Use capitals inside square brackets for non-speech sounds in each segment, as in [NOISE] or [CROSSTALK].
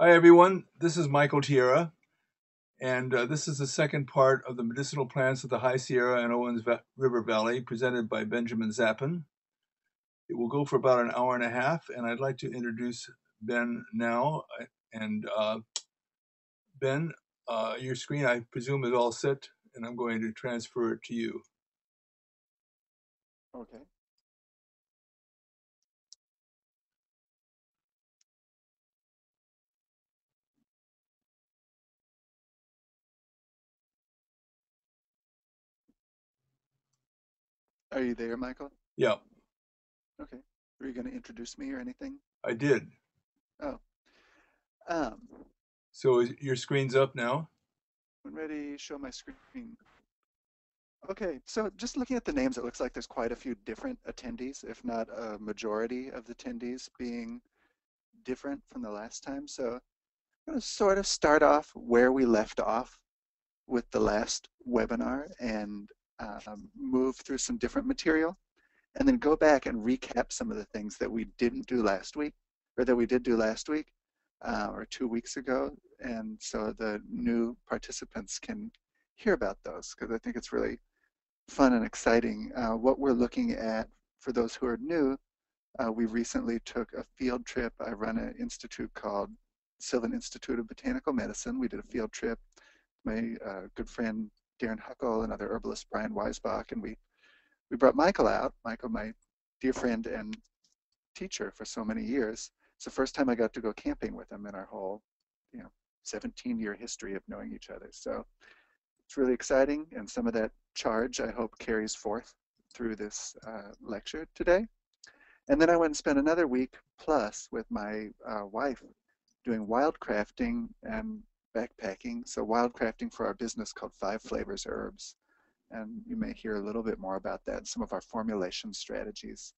Hi, everyone. This is Michael Tierra, and uh, this is the second part of the medicinal plants of the High Sierra and Owens River Valley presented by Benjamin Zappin. It will go for about an hour and a half, and I'd like to introduce Ben now. Uh, And uh, Ben, uh, your screen, I presume, is all set, and I'm going to transfer it to you. Okay. Are you there, Michael? Yeah, Okay. Are you going to introduce me or anything? I did. Oh, um, So is, your screen's up now? when ready, show my screen. Okay, so just looking at the names, it looks like there's quite a few different attendees, if not a majority of the attendees being different from the last time. So I'm going to sort of start off where we left off with the last webinar and um, move through some different material and then go back and recap some of the things that we didn't do last week or that we did do last week uh, or two weeks ago. And so the new participants can hear about those because I think it's really fun and exciting. Uh, what we're looking at for those who are new, uh, we recently took a field trip. I run an institute called Sylvan Institute of Botanical Medicine. We did a field trip. My uh, good friend Darren Huckle, another herbalist Brian Weissbuch, and we we brought Michael out. Michael, my dear friend and teacher for so many years. It's the first time I got to go camping with him in our whole, you know, 17 year history of knowing each other. So it's really exciting, and some of that charge I hope carries forth through this uh, lecture today. And then I went and spent another week plus with my uh, wife doing wildcrafting and backpacking. So wildcrafting for our business called Five Flavors Herbs and you may hear a little bit more about that, some of our formulation strategies.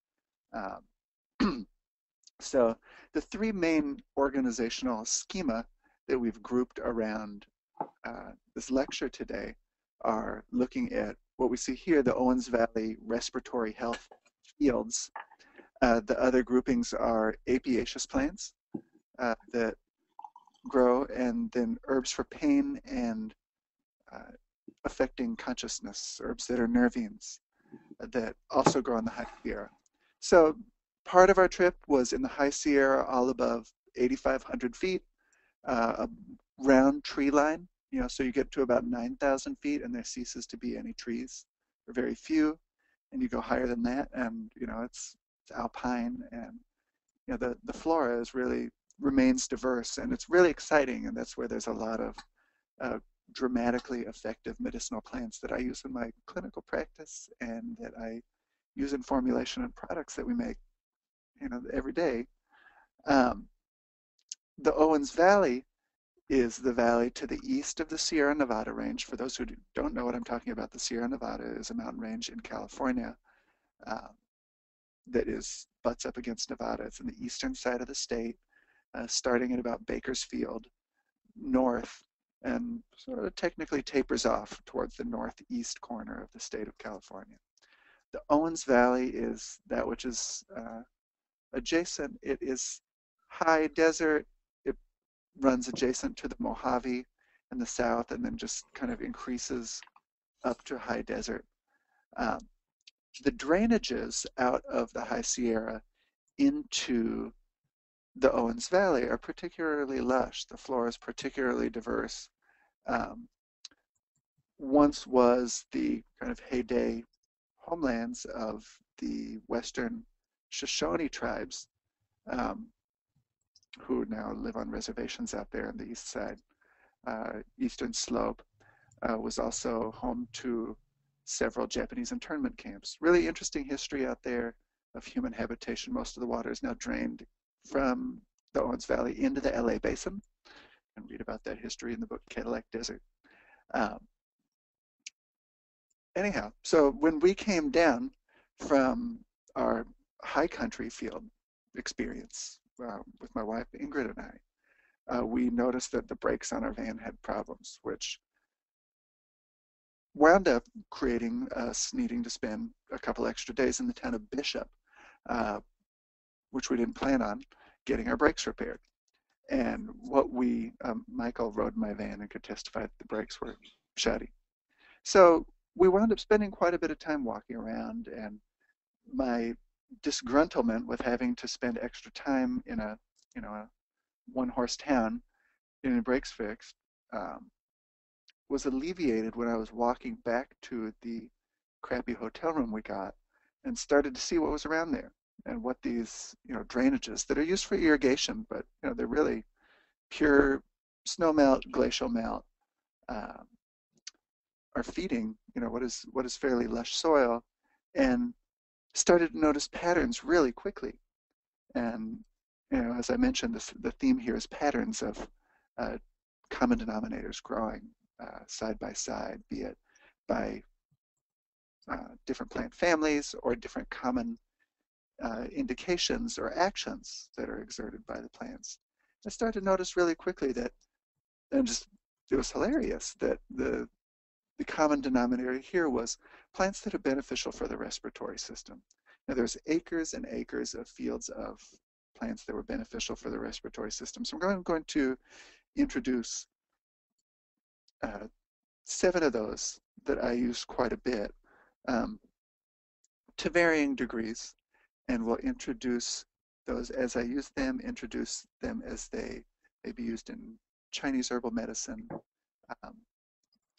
Um, [CLEARS THROAT] so the three main organizational schema that we've grouped around uh, this lecture today are looking at what we see here, the Owens Valley respiratory health fields. Uh, the other groupings are apiaceous plants uh, that grow, and then herbs for pain and uh, affecting consciousness, herbs that are nervines that also grow in the High Sierra. So part of our trip was in the High Sierra, all above 8,500 feet, uh, a round tree line, you know, so you get to about 9,000 feet and there ceases to be any trees, or very few, and you go higher than that, and you know, it's, it's alpine, and you know, the, the flora is really remains diverse, and it's really exciting, and that's where there's a lot of uh, dramatically effective medicinal plants that I use in my clinical practice and that I use in formulation and products that we make, you know, every day. Um, the Owens Valley is the valley to the east of the Sierra Nevada range. For those who don't know what I'm talking about, the Sierra Nevada is a mountain range in California um, that is butts up against Nevada. It's in the eastern side of the state, uh, starting at about Bakersfield north and sort of technically tapers off towards the northeast corner of the state of California. The Owens Valley is that which is uh, adjacent. It is high desert. It runs adjacent to the Mojave in the south and then just kind of increases up to high desert. Um, the drainages out of the High Sierra into the Owens Valley are particularly lush. The flora is particularly diverse um, once was the kind of heyday homelands of the Western Shoshone tribes, um, who now live on reservations out there on the east side. Uh, eastern slope uh, was also home to several Japanese internment camps. Really interesting history out there of human habitation. Most of the water is now drained from the Owens Valley into the LA Basin and read about that history in the book Cadillac Desert. Um, anyhow, so when we came down from our high country field experience uh, with my wife Ingrid and I, uh, we noticed that the brakes on our van had problems, which wound up creating us needing to spend a couple extra days in the town of Bishop, uh, which we didn't plan on, getting our brakes repaired. And what we, um, Michael rode my van and could testify that the brakes were shoddy. So we wound up spending quite a bit of time walking around and my disgruntlement with having to spend extra time in a, you know, a one horse town getting the brakes fixed um, was alleviated when I was walking back to the crappy hotel room we got and started to see what was around there and what these you know drainages that are used for irrigation, but you know they're really pure snow melt, glacial melt, um, are feeding you know what is what is fairly lush soil, and started to notice patterns really quickly. And you know, as I mentioned, the theme here is patterns of uh, common denominators growing uh, side by side, be it by uh, different plant families or different common uh, indications or actions that are exerted by the plants. I started to notice really quickly that, and just it was hilarious that the the common denominator here was plants that are beneficial for the respiratory system. Now there's acres and acres of fields of plants that were beneficial for the respiratory system. So I'm going to introduce uh, seven of those that I use quite a bit um, to varying degrees and we'll introduce those as I use them, introduce them as they may be used in Chinese herbal medicine, um,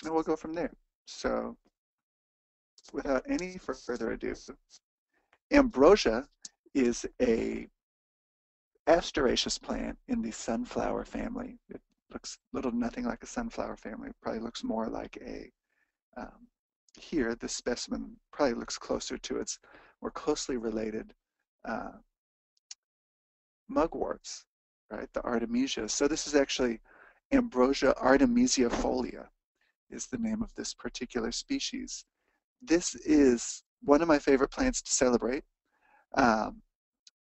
and we'll go from there. So without any further ado, ambrosia is a asteraceous plant in the sunflower family. It looks little nothing like a sunflower family. It probably looks more like a, um, here the specimen probably looks closer to its more closely related uh, mugworts, right, the artemisia. So this is actually Ambrosia artemisiaefolia is the name of this particular species. This is one of my favorite plants to celebrate. Um,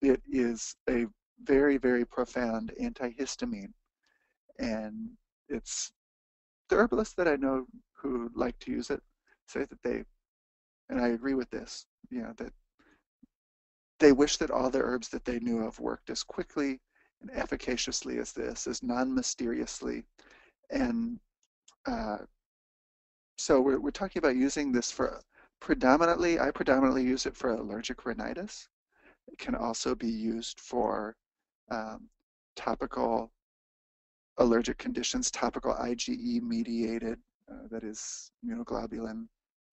it is a very, very profound antihistamine. And it's the herbalists that I know who like to use it say that they, and I agree with this, you know, that they wish that all the herbs that they knew of worked as quickly and efficaciously as this, as non-mysteriously. And uh, so we're, we're talking about using this for predominantly, I predominantly use it for allergic rhinitis. It can also be used for um, topical allergic conditions, topical IgE mediated, uh, that is immunoglobulin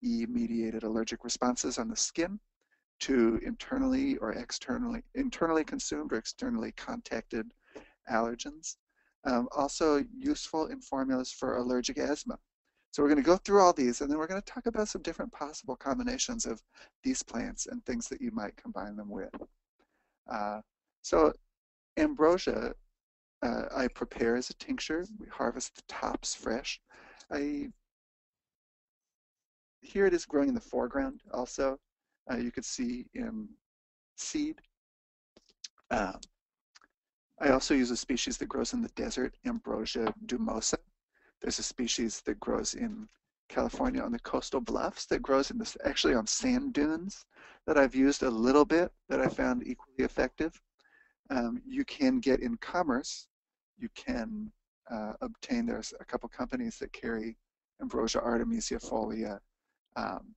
E mediated allergic responses on the skin to internally or externally, internally consumed or externally contacted allergens. Um, also useful in formulas for allergic asthma. So we're going to go through all these and then we're going to talk about some different possible combinations of these plants and things that you might combine them with. Uh, so ambrosia uh, I prepare as a tincture. We harvest the tops fresh. I here it is growing in the foreground also. Uh, you could see in seed. Um, I also use a species that grows in the desert, Ambrosia dumosa. There's a species that grows in California on the coastal bluffs that grows in this actually on sand dunes that I've used a little bit that I found equally effective. Um, you can get in commerce, you can uh, obtain, there's a couple companies that carry Ambrosia artemisiaefolia um,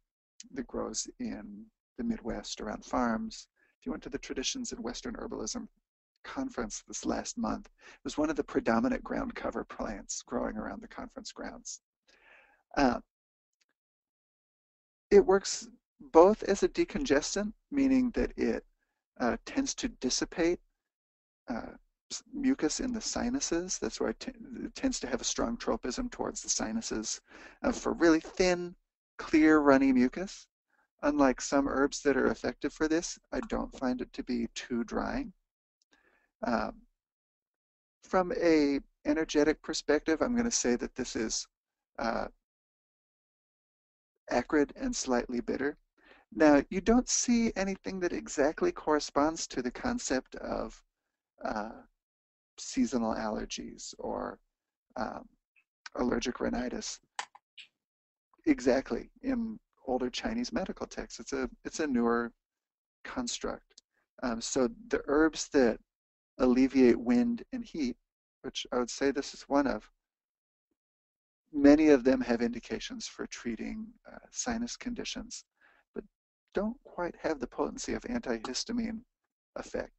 that grows in the Midwest around farms. If you went to the Traditions in Western Herbalism conference this last month. It was one of the predominant ground cover plants growing around the conference grounds. Uh, it works both as a decongestant, meaning that it uh, tends to dissipate uh, mucus in the sinuses. That's where it, it, tends to have a strong tropism towards the sinuses uh, for really thin, clear, runny mucus. Unlike some herbs that are effective for this, I don't find it to be too drying. Um, from a energetic perspective, I'm going to say that this is uh, acrid and slightly bitter. Now, you don't see anything that exactly corresponds to the concept of uh, seasonal allergies or um, allergic rhinitis exactly in older Chinese medical texts. It's a it's a newer construct. Um, so the herbs that alleviate wind and heat which I would say this is one of, many of them have indications for treating uh, sinus conditions, but don't quite have the potency of antihistamine effect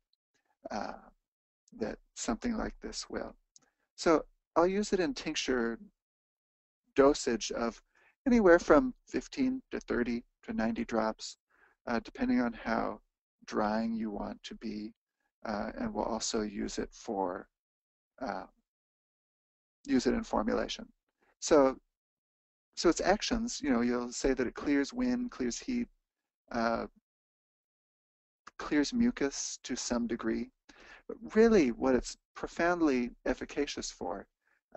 uh, that something like this will. So I'll use it in tincture dosage of anywhere from 15 to 30 to 90 drops, uh, depending on how drying you want to be. Uh, and we'll also use it for uh, use it in formulation. So, so its actions, you know, you'll say that it clears wind, clears heat, uh, clears mucus to some degree. But really, what it's profoundly efficacious for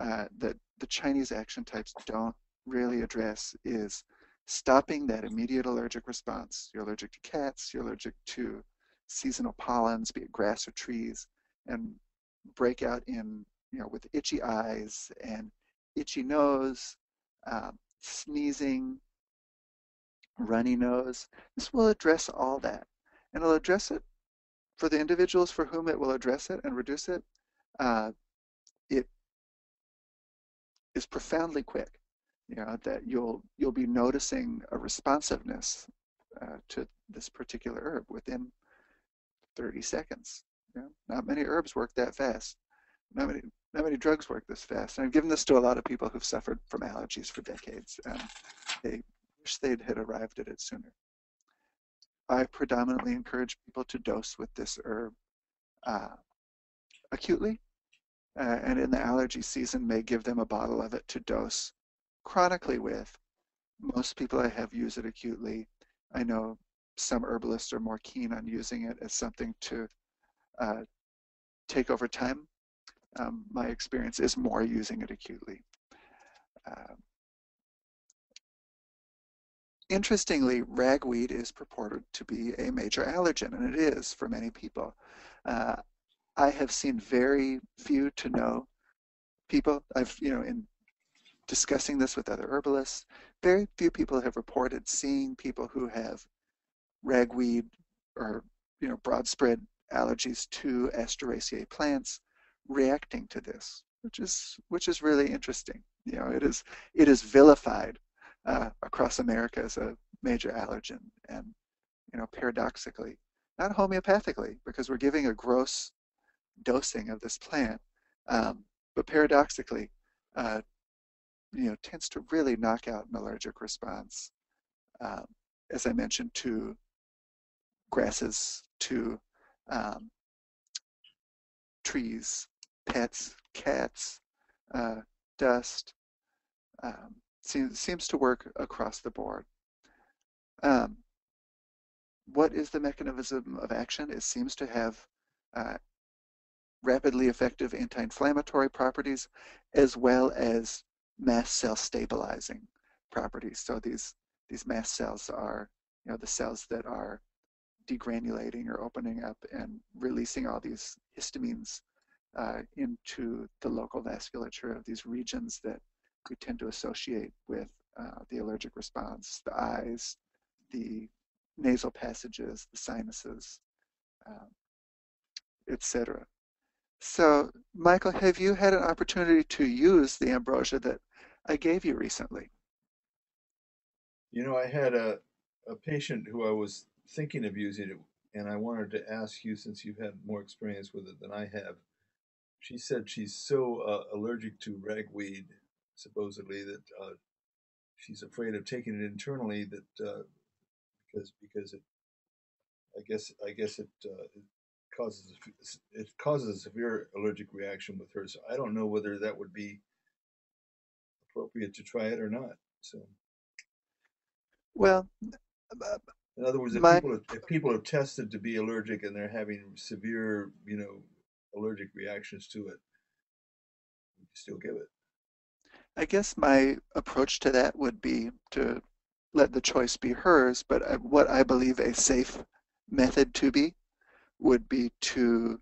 uh, that the Chinese action types don't really address is stopping that immediate allergic response. You're allergic to cats, you're allergic to seasonal pollens, be it grass or trees, and break out in, you know, with itchy eyes and itchy nose, um, sneezing, runny nose. This will address all that. And it'll address it for the individuals for whom it will address it and reduce it. Uh, it is profoundly quick. You know that you'll you'll be noticing a responsiveness uh, to this particular herb within 30 seconds. You know, not many herbs work that fast. Not many not many drugs work this fast. And I've given this to a lot of people who've suffered from allergies for decades. And they wish they'd had arrived at it sooner. I predominantly encourage people to dose with this herb uh, acutely uh, and in the allergy season may give them a bottle of it to dose chronically with. Most people I have use it acutely. I know some herbalists are more keen on using it as something to uh, take over time. Um, my experience is more using it acutely. Uh, interestingly, ragweed is purported to be a major allergen, and it is for many people. Uh, I have seen very few to no people. I've, you know, in discussing this with other herbalists, very few people have reported seeing people who have ragweed or, you know, broad spread allergies to Asteraceae plants reacting to this, which is which is really interesting. You know, it is it is vilified uh, across America as a major allergen, and you know, paradoxically, not homeopathically, because we're giving a gross dosing of this plant, um, but paradoxically, uh, you know, tends to really knock out an allergic response, um, as I mentioned, to grasses, to um, trees, pets, cats, uh, dust. Um, seems, seems to work across the board. Um, what is the mechanism of action? It seems to have uh, rapidly effective anti-inflammatory properties, as well as mast cell stabilizing properties. So these, these mast cells are you know, the cells that are degranulating or opening up and releasing all these histamines uh, into the local vasculature of these regions that we tend to associate with uh, the allergic response, the eyes, the nasal passages, the sinuses, um, etc. So, Michael, have you had an opportunity to use the ambrosia that I gave you recently? You know, I had a, a patient who I was thinking of using it, and I wanted to ask you, since you've had more experience with it than I have. She said she's so uh, allergic to ragweed, supposedly, that uh, she's afraid of taking it internally. That uh, because because it, I guess I guess it, uh, it causes it causes a severe allergic reaction with her. So I don't know whether that would be appropriate to try it or not. So, well, in other words, if my, people have, if people have tested to be allergic and they're having severe, you know, allergic reactions to it, you still give it. I guess my approach to that would be to let the choice be hers, but what I believe a safe method to be would be to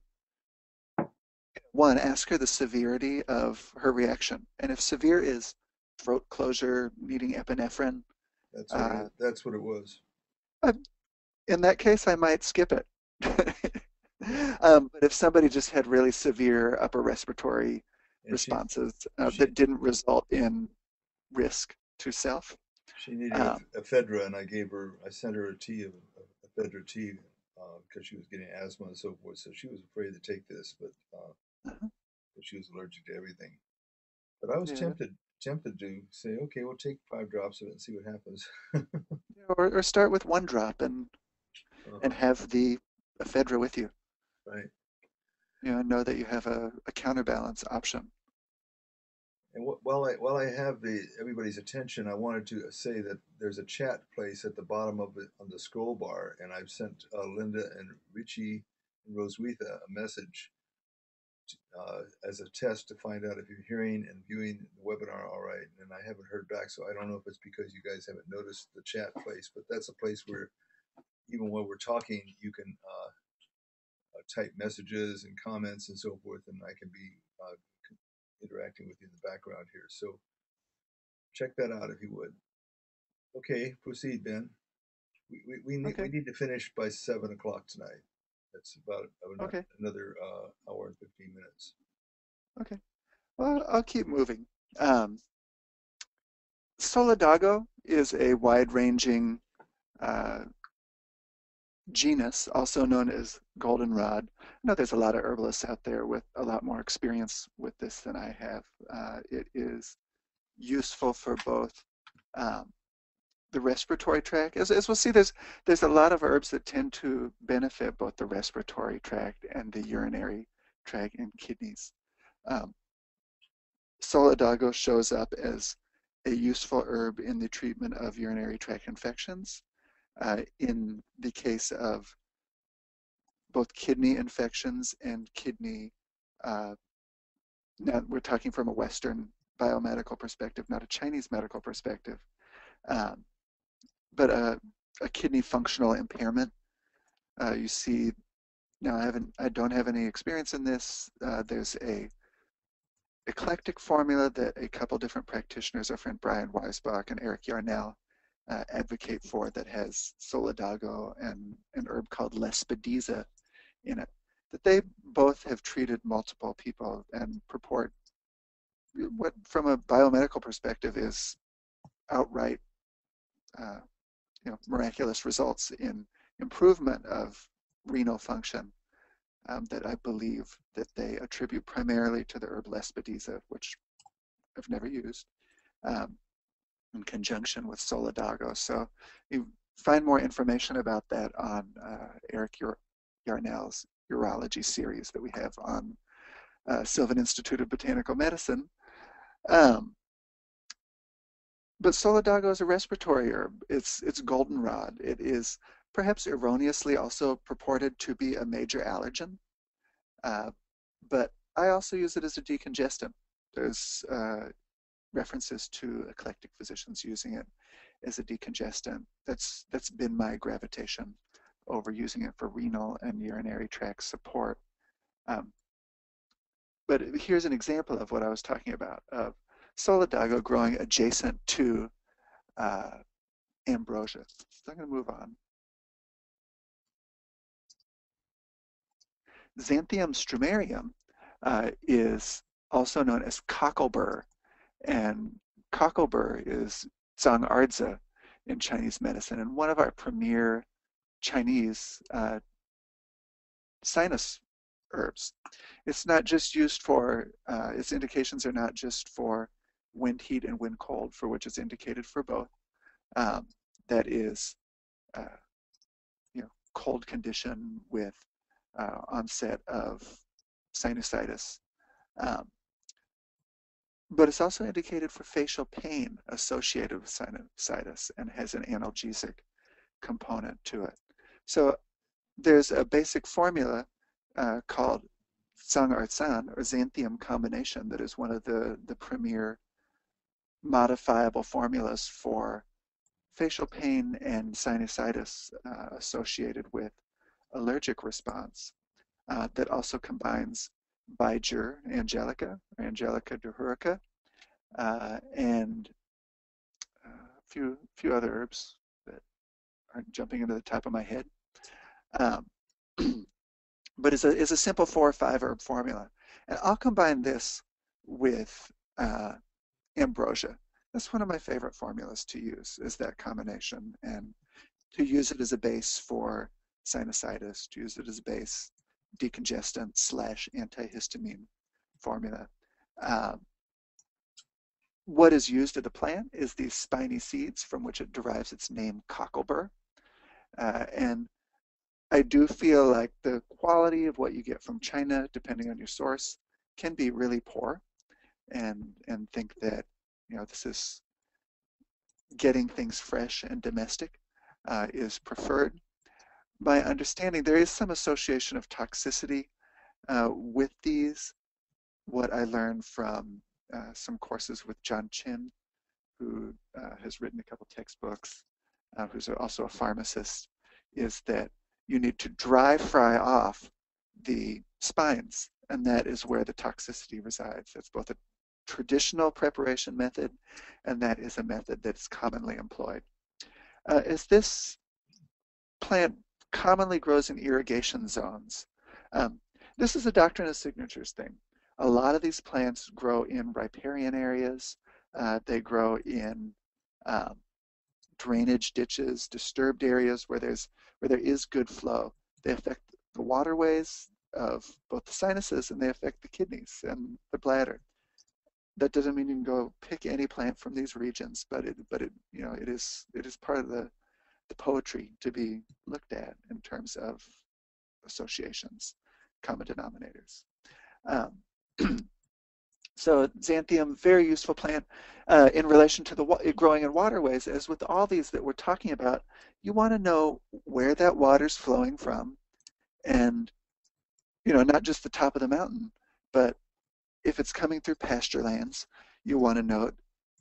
one, ask her the severity of her reaction. And if severe is throat closure, needing epinephrine. That's what, uh, it, that's what it was. in that case, I might skip it. [LAUGHS] um, but if somebody just had really severe upper respiratory And responses uh, she- that didn't result in risk to self. She, she needed Um, ephedra, and I gave her, I sent her a tea of ephedra tea because she was getting asthma and so forth. So she was afraid to take this, but uh, Uh-huh. but she was allergic to everything. But I was Yeah. tempted tempted to say, okay, we'll take five drops of it and see what happens. [LAUGHS] Or, or start with one drop and, and Uh, have the ephedra with you. right. You know, know that you have a, a counterbalance option. And wh- while I while I have the everybody's attention, I wanted to say that there's a chat place at the bottom of it on the scroll bar, and I've sent uh, Linda and Richie and Roswitha a message uh, as a test to find out if you're hearing and viewing the webinar all right. And I haven't heard back, so I don't know if it's because you guys haven't noticed the chat place, but that's a place where even while we're talking, you can uh, uh, type messages and comments and so forth, and I can be uh, interacting with you in the background here. So check that out if you would. Okay, proceed, Ben. We, we, we, need, we need to finish by seven o'clock tonight. That's about Okay. another uh, hour and 15 minutes. Well, I'll keep moving. Um, Solidago is a wide-ranging uh, genus, also known as goldenrod. I know there's a lot of herbalists out there with a lot more experience with this than I have. Uh, it is useful for both um, the respiratory tract. As, as we'll see, there's there's a lot of herbs that tend to benefit both the respiratory tract and the urinary tract and kidneys. Um, Solidago shows up as a useful herb in the treatment of urinary tract infections. Uh, in the case of both kidney infections and kidney, uh, now we're talking from a Western biomedical perspective, not a Chinese medical perspective, um, but a, a kidney functional impairment. Uh, you see, now I haven't, I don't have any experience in this. Uh, there's a eclectic formula that a couple different practitioners, our friend Brian Weissbuch and Eric Yarnell, uh, advocate for that has solidago and an herb called lespedeza in it. That they both have treated multiple people and purport what, from a biomedical perspective, is outright, uh, you know, miraculous results in improvement of renal function um, that I believe that they attribute primarily to the herb lespedeza, which I've never used, um, in conjunction with solidago. So you find more information about that on uh, Eric Yar- Yarnell's urology series that we have on uh, Sylvan Institute of Botanical Medicine. Um, but solidago is a respiratory herb. It's it's goldenrod. It is perhaps erroneously also purported to be a major allergen. Uh, but I also use it as a decongestant. There's uh, references to eclectic physicians using it as a decongestant. That's that's been my gravitation over using it for renal and urinary tract support. Um, but here's an example of what I was talking about of solidago growing adjacent to uh, ambrosia. So I'm going to move on. Xanthium strumarium uh, is also known as cocklebur, and cocklebur is zhang ardza in Chinese medicine, and one of our premier Chinese uh, sinus herbs. It's not just used for, uh, its indications are not just for wind heat and wind cold, for which it's indicated for both. Um, that is, uh, you know, cold condition with uh, onset of sinusitis. Um, but it's also indicated for facial pain associated with sinusitis and has an analgesic component to it. So there's a basic formula uh, called Cang-Er San or xanthium combination that is one of the, the premier modifiable formulas for facial pain and sinusitis uh, associated with allergic response uh, that also combines Bai Zhi angelica, Angelica dahurica, uh, and a few, few other herbs that aren't jumping into the top of my head. Um, [CLEARS THROAT] but it's a, it's a simple four or five herb formula. And I'll combine this with uh, ambrosia. That's one of my favorite formulas to use is that combination and to use it as a base for sinusitis, to use it as a base decongestant slash antihistamine formula. Um, what is used at the plant is these spiny seeds from which it derives its name cocklebur. Uh, and I do feel like the quality of what you get from China, depending on your source, can be really poor and and think that you know this is getting things fresh and domestic uh, is preferred. My understanding there is some association of toxicity uh, with these. What I learned from uh, some courses with John Chen, who uh, has written a couple textbooks, uh, who's also a pharmacist, is that you need to dry fry off the spines, and that is where the toxicity resides. That's both a traditional preparation method, and that is a method that's commonly employed. Uh, as this plant commonly grows in irrigation zones, um, this is a doctrine of signatures thing. A lot of these plants grow in riparian areas. Uh, they grow in um, drainage ditches, disturbed areas where there's where there is good flow. They affect the waterways of both the sinuses and they affect the kidneys and the bladder. That doesn't mean you can go pick any plant from these regions, but it but it you know it is it is part of the the poetry to be looked at in terms of associations, common denominators. Um, [CLEARS THROAT] so xanthium, very useful plant uh, in relation to the growing in waterways. As with all these that we're talking about, you want to know where that water's flowing from, and you know not just the top of the mountain, but if it's coming through pasture lands, you want to note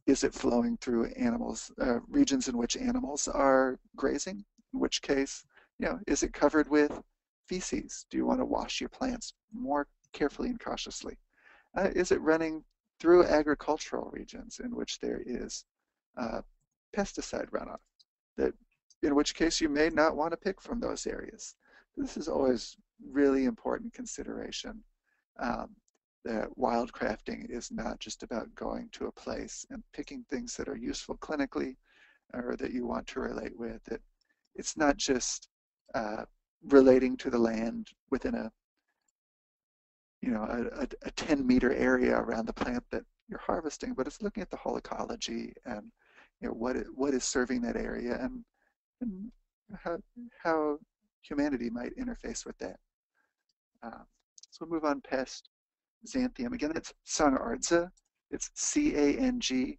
is it flowing through animals uh, regions in which animals are grazing? In which case, you know, is it covered with feces? Do you want to wash your plants more carefully and cautiously? Uh, is it running through agricultural regions in which there is uh, pesticide runoff? That, in which case you may not want to pick from those areas. This is always really important consideration. Um, that wildcrafting is not just about going to a place and picking things that are useful clinically or that you want to relate with. It, it's not just uh, relating to the land within a you know, a, a, a 10 meter area around the plant that you're harvesting, but it's looking at the whole ecology and you know what it, what is serving that area and, and how, how humanity might interface with that. Uh, so we'll move on past xanthium. Again, it's Cangerzi. It's C-A-N-G-E-R-Z-I.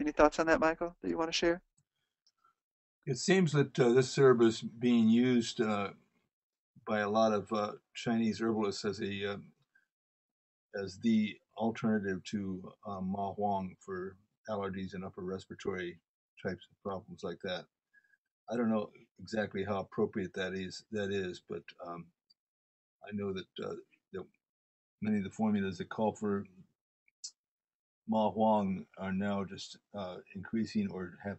Any thoughts on that, Michael, that you want to share? It seems that uh, this herb is being used uh, by a lot of uh, Chinese herbalists as a um, as the alternative to um, ma huang for allergies and upper respiratory types of problems like that. I don't know exactly how appropriate that is. That is, but um, I know that, uh, that many of the formulas that call for ma huang are now just uh, increasing or have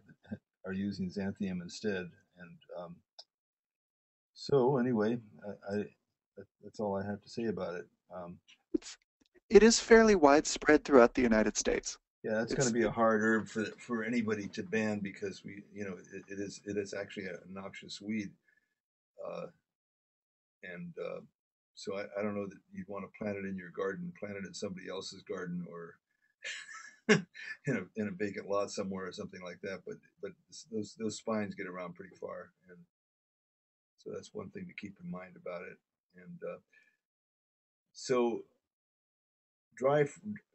are using xanthium instead, and um, so anyway, I, I, that's all I have to say about it. Um, it's, it is fairly widespread throughout the United States. Yeah, that's going to be a hard herb for for anybody to ban because we, you know, it, it is it is actually a noxious weed, uh, and uh, so I, I don't know that you'd want to plant it in your garden, plant it in somebody else's garden, or [LAUGHS] in a in a vacant lot somewhere or something like that. But but those those spines get around pretty far, and so that's one thing to keep in mind about it. And uh, so dry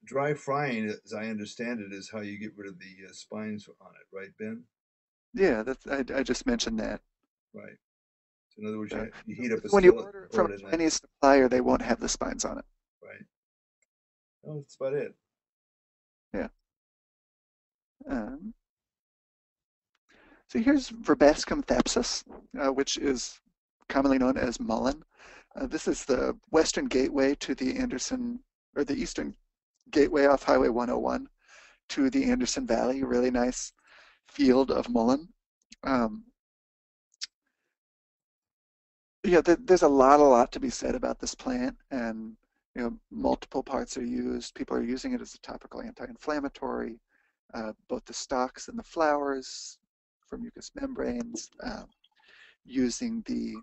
dry frying, as I understand it, is how you get rid of the uh, spines on it, right, Ben? Yeah, that's I, I just mentioned that. Right. So in other words, you, you heat up a when you order from any supplier, they won't have the spines on it. Right. Oh, that's about it. Yeah. Um, so here's Verbascum thapsus, uh, which is commonly known as mullein. Uh, this is the western gateway to the Anderson, or the eastern gateway off Highway 101 to the Anderson Valley, really nice field of mullein. Um, yeah, there's a lot, a lot to be said about this plant, and you know, multiple parts are used. People are using it as a topical anti-inflammatory. Uh, both the stalks and the flowers for mucous membranes, um, using the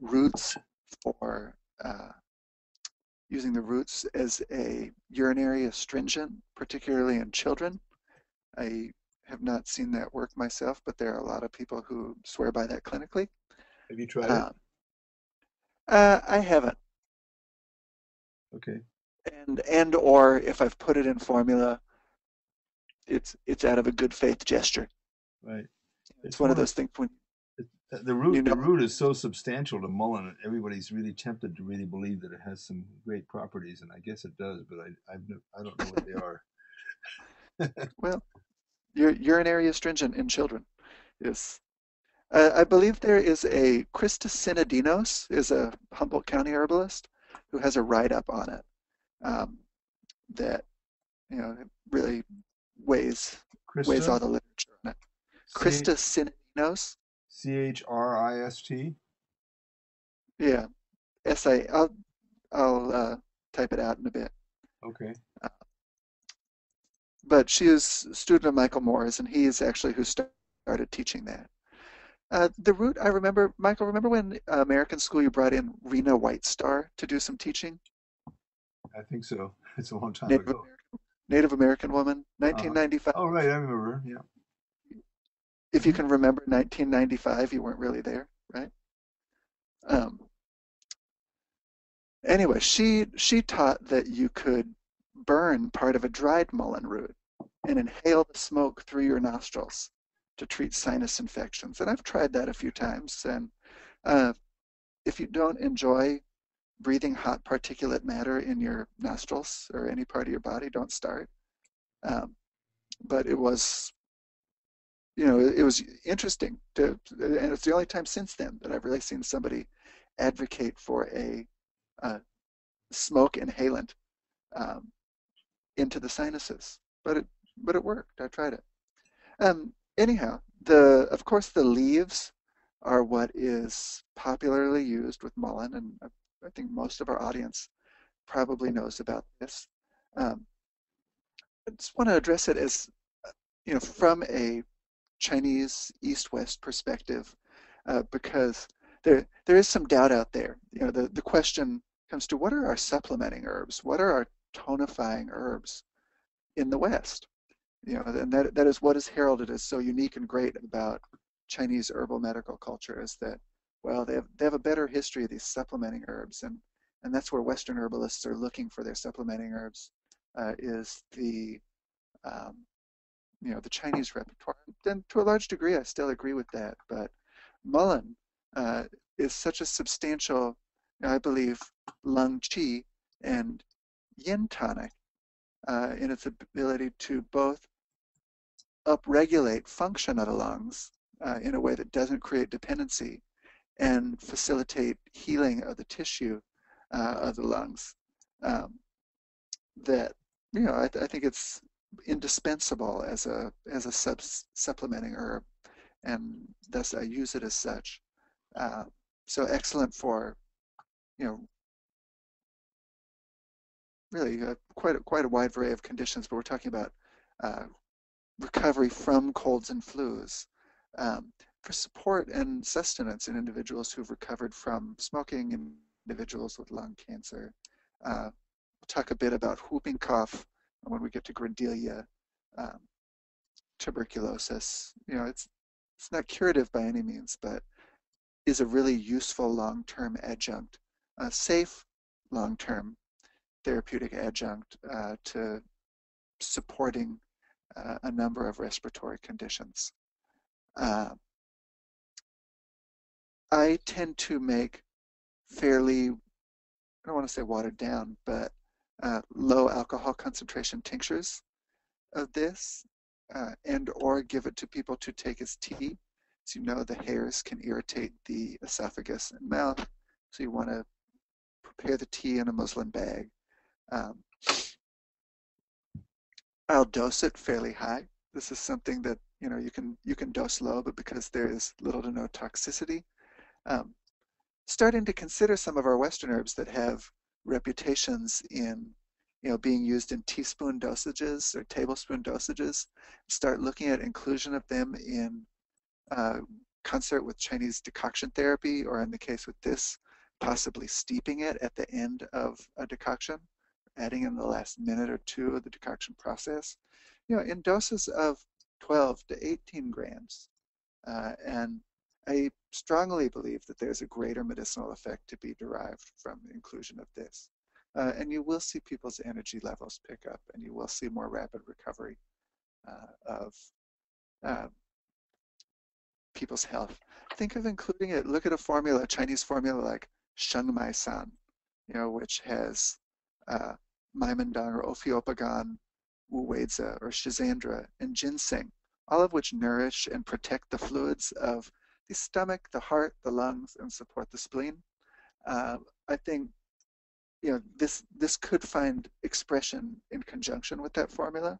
roots for uh, using the roots as a urinary astringent, particularly in children. I have not seen that work myself, but there are a lot of people who swear by that clinically. Have you tried um, it? Uh, I haven't. Okay. And and or if I've put it in formula, it's it's out of a good faith gesture. Right. It's, it's one, one, of those things when the root you know, the root is so substantial to mullein everybody's really tempted to really believe that it has some great properties and i guess it does but i I've, i don't know what they are. [LAUGHS] Well urinary astringent in children is uh, i believe there is a christa Sinadinos is a humboldt county herbalist who has a write-up on it um, that you know really weighs Christa? weighs all the literature on it. Christa Sinadinos C H R I S T. Yeah, S A. I'll I'll uh, type it out in a bit. Okay. Uh, but she is a student of Michael Moore's, and he is actually who started teaching that. Uh, the root, I remember, Michael, remember when uh, American School you brought in Rena White Star to do some teaching? I think so. [LAUGHS] It's a long time Native ago. American, Native American woman, 1995. Uh-huh. Oh, right, I remember, yeah if you can remember 1995, you weren't really there, right? Um, anyway, she she taught that you could burn part of a dried mullein root and inhale the smoke through your nostrils to treat sinus infections. And I've tried that a few times. And uh, if you don't enjoy breathing hot particulate matter in your nostrils or any part of your body, don't start. Um, but it was you know, it, was interesting to, and it's the only time since then that I've really seen somebody advocate for a smoke inhalant um, into the sinuses. But it, but it worked. I tried it. Um, anyhow, the of course the leaves are what is popularly used with mullein, and I think most of our audience probably knows about this. Um, I just want to address it as, you know, from a Chinese East-West perspective, uh, because there there is some doubt out there. You know, the, the question comes to what are our supplementing herbs? What are our tonifying herbs in the West? You know, and that that is what is heralded as so unique and great about Chinese herbal medical culture is that well they have they have a better history of these supplementing herbs and and that's where Western herbalists are looking for their supplementing herbs uh, is the um, you know the Chinese repertoire. And to a large degree, I still agree with that. But mullein uh, is such a substantial, I believe, lung qi and yin tonic uh, in its ability to both upregulate function of the lungs uh, in a way that doesn't create dependency and facilitate healing of the tissue uh, of the lungs. Um, that you know, I, th I think it's indispensable as a as a sub supplementing herb, and thus I use it as such. Uh, so excellent for, you know, really uh, quite a, quite a wide array of conditions. But we're talking about uh, recovery from colds and flus, um, for support and sustenance in individuals who've recovered from smoking, individuals with lung cancer. Uh, we'll talk a bit about whooping cough when we get to Grindelia, um, tuberculosis, you know, it's it's not curative by any means, but is a really useful long-term adjunct, a safe long-term therapeutic adjunct uh, to supporting uh, a number of respiratory conditions. Uh, I tend to make fairly, I don't want to say watered down, but uh, low alcohol concentration tinctures of this uh, and or give it to people to take as tea. As you know, the hairs can irritate the esophagus and mouth, so you want to prepare the tea in a muslin bag. Um, I'll dose it fairly high. This is something that you know you can you can dose low, but because there is little to no toxicity, um, starting to consider some of our Western herbs that have reputations in you know, being used in teaspoon dosages or tablespoon dosages, start looking at inclusion of them in uh, concert with Chinese decoction therapy, or in the case with this, possibly steeping it at the end of a decoction, adding in the last minute or two of the decoction process, you know, in doses of 12 to 18 grams. Uh, and I strongly believe that there's a greater medicinal effect to be derived from the inclusion of this. Uh, and you will see people's energy levels pick up and you will see more rapid recovery uh, of uh, people's health. Think of including it, look at a formula, a Chinese formula like Sheng Mai San, you know, which has uh, Maimendong or Ophiopogon, Wu Weizi or Schizandra, and ginseng, all of which nourish and protect the fluids of the stomach, the heart, the lungs, and support the spleen. Uh, I think you know, this, this could find expression in conjunction with that formula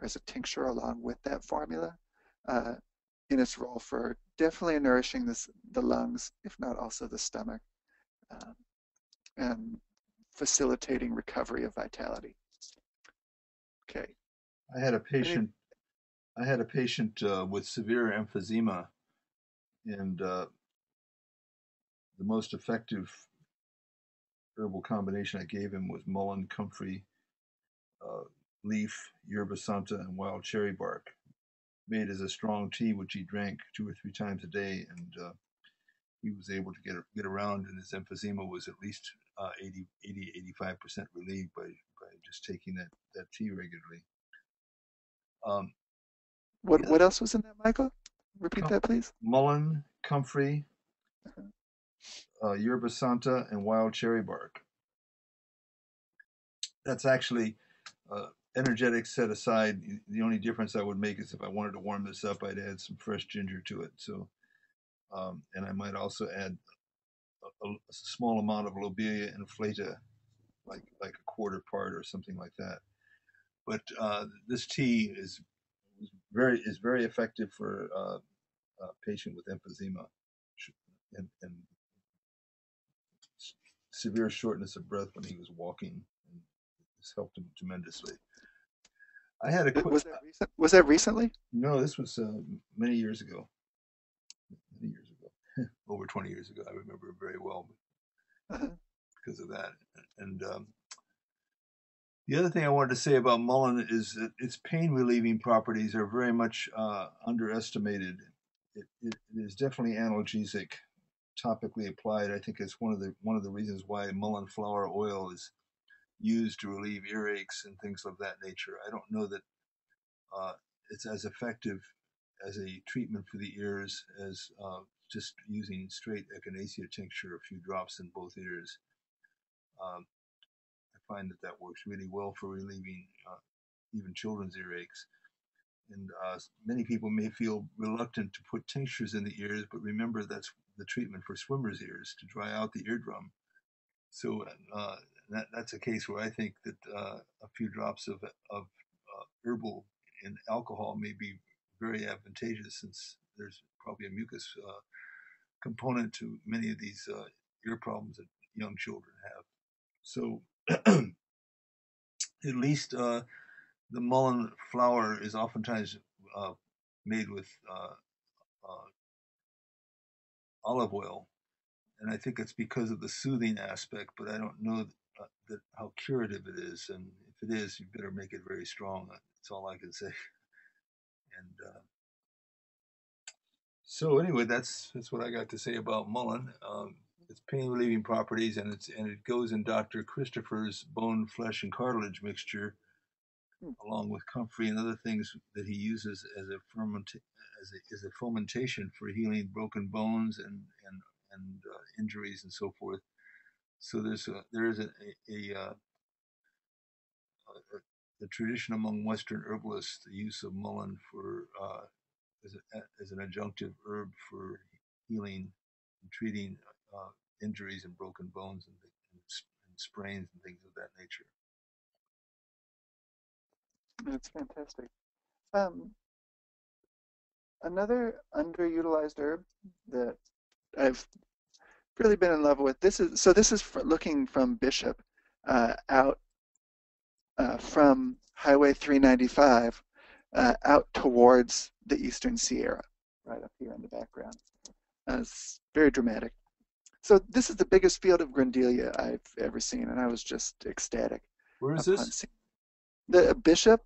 or as a tincture along with that formula uh, in its role for definitely nourishing this, the lungs, if not also the stomach, um, and facilitating recovery of vitality. Okay. I had a patient. I had a patient uh, with severe emphysema, and uh, the most effective herbal combination I gave him was mullein, comfrey, uh, leaf, yerba santa, and wild cherry bark, made as a strong tea, which he drank two or three times a day, and uh, he was able to get get around, and his emphysema was at least uh, 80, 80, 85 percent relieved by by just taking that that tea regularly. Um, what yeah. what else was in that, Michael? Repeat Com- that, please. Mullein, comfrey, uh-huh uh, yerba santa, and wild cherry bark. That's actually uh, energetic set aside. The only difference I would make is if I wanted to warm this up, I'd add some fresh ginger to it. So, um, and I might also add a, a, small amount of lobelia inflata, like like a quarter part or something like that. But uh, this tea is very is very effective for uh, a patient with emphysema, and, and severe shortness of breath when he was walking. And this helped him tremendously. I had a quick, was that recent? Was that recently? No, this was uh, many years ago. Many years ago, [LAUGHS] over 20 years ago. I remember very well uh-huh. because of that. And um, the other thing I wanted to say about mullein is that its pain relieving properties are very much uh, underestimated. It, it, it is definitely analgesic topically applied, I think it's one of the one of the reasons why mullein flower oil is used to relieve earaches and things of that nature. I don't know that uh, it's as effective as a treatment for the ears as uh, just using straight echinacea tincture, a few drops in both ears. Um, find that that works really well for relieving uh, even children's earaches. And uh, many people may feel reluctant to put tinctures in the ears, but remember that's the treatment for swimmer's ears to dry out the eardrum. So uh, that, that's a case where I think that uh, a few drops of, of uh, herbal in alcohol may be very advantageous since there's probably a mucus uh, component to many of these ear problems that young children have. So [CLEARS THROAT] at least uh, the mullein flower is oftentimes made with olive oil, and I think it's because of the soothing aspect. But I don't know that, uh, that how curative it is, and if it is, you better make it very strong. That's all I can say. [LAUGHS] And uh, so anyway, that's that's what I got to say about mullein. Um, its pain relieving properties, and it's and it goes in Dr. Christopher's bone, flesh, and cartilage mixture, hmm. along with comfrey and other things that he uses as a ferment as a, as a fomentation for healing broken bones and and and uh, injuries and so forth. So there's a, there is a, a, a, uh, a, tradition among Western herbalists the use of mullein for uh, as, a, as an adjunctive herb for healing and treating uh, injuries and broken bones and, and, and sprains and things of that nature. That's fantastic. Um, another underutilized herb that I've really been in love with. This is so. This is looking from Bishop uh, out uh, from Highway 395 uh, out towards the Eastern Sierra, right up here in the background. Uh, it's very dramatic. So this is the biggest field of Grindelia I've ever seen, and I was just ecstatic. Where is this? The Bishop,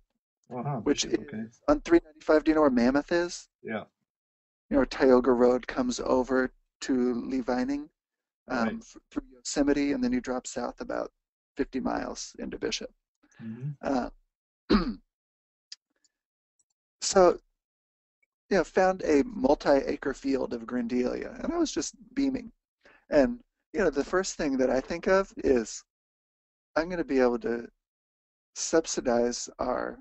uh-huh, which Bishop, is on 395. Do you know where Mammoth is? Yeah. You know where Tioga Road comes over to Lee Vining um, Right. through Yosemite, and then you drop south about 50 miles into Bishop. Mhm. Uh, [CLEARS THROAT] so, you know, found a multi-acre field of Grindelia, and I was just beaming. And you know, the first thing that I think of is I'm going to be able to subsidize our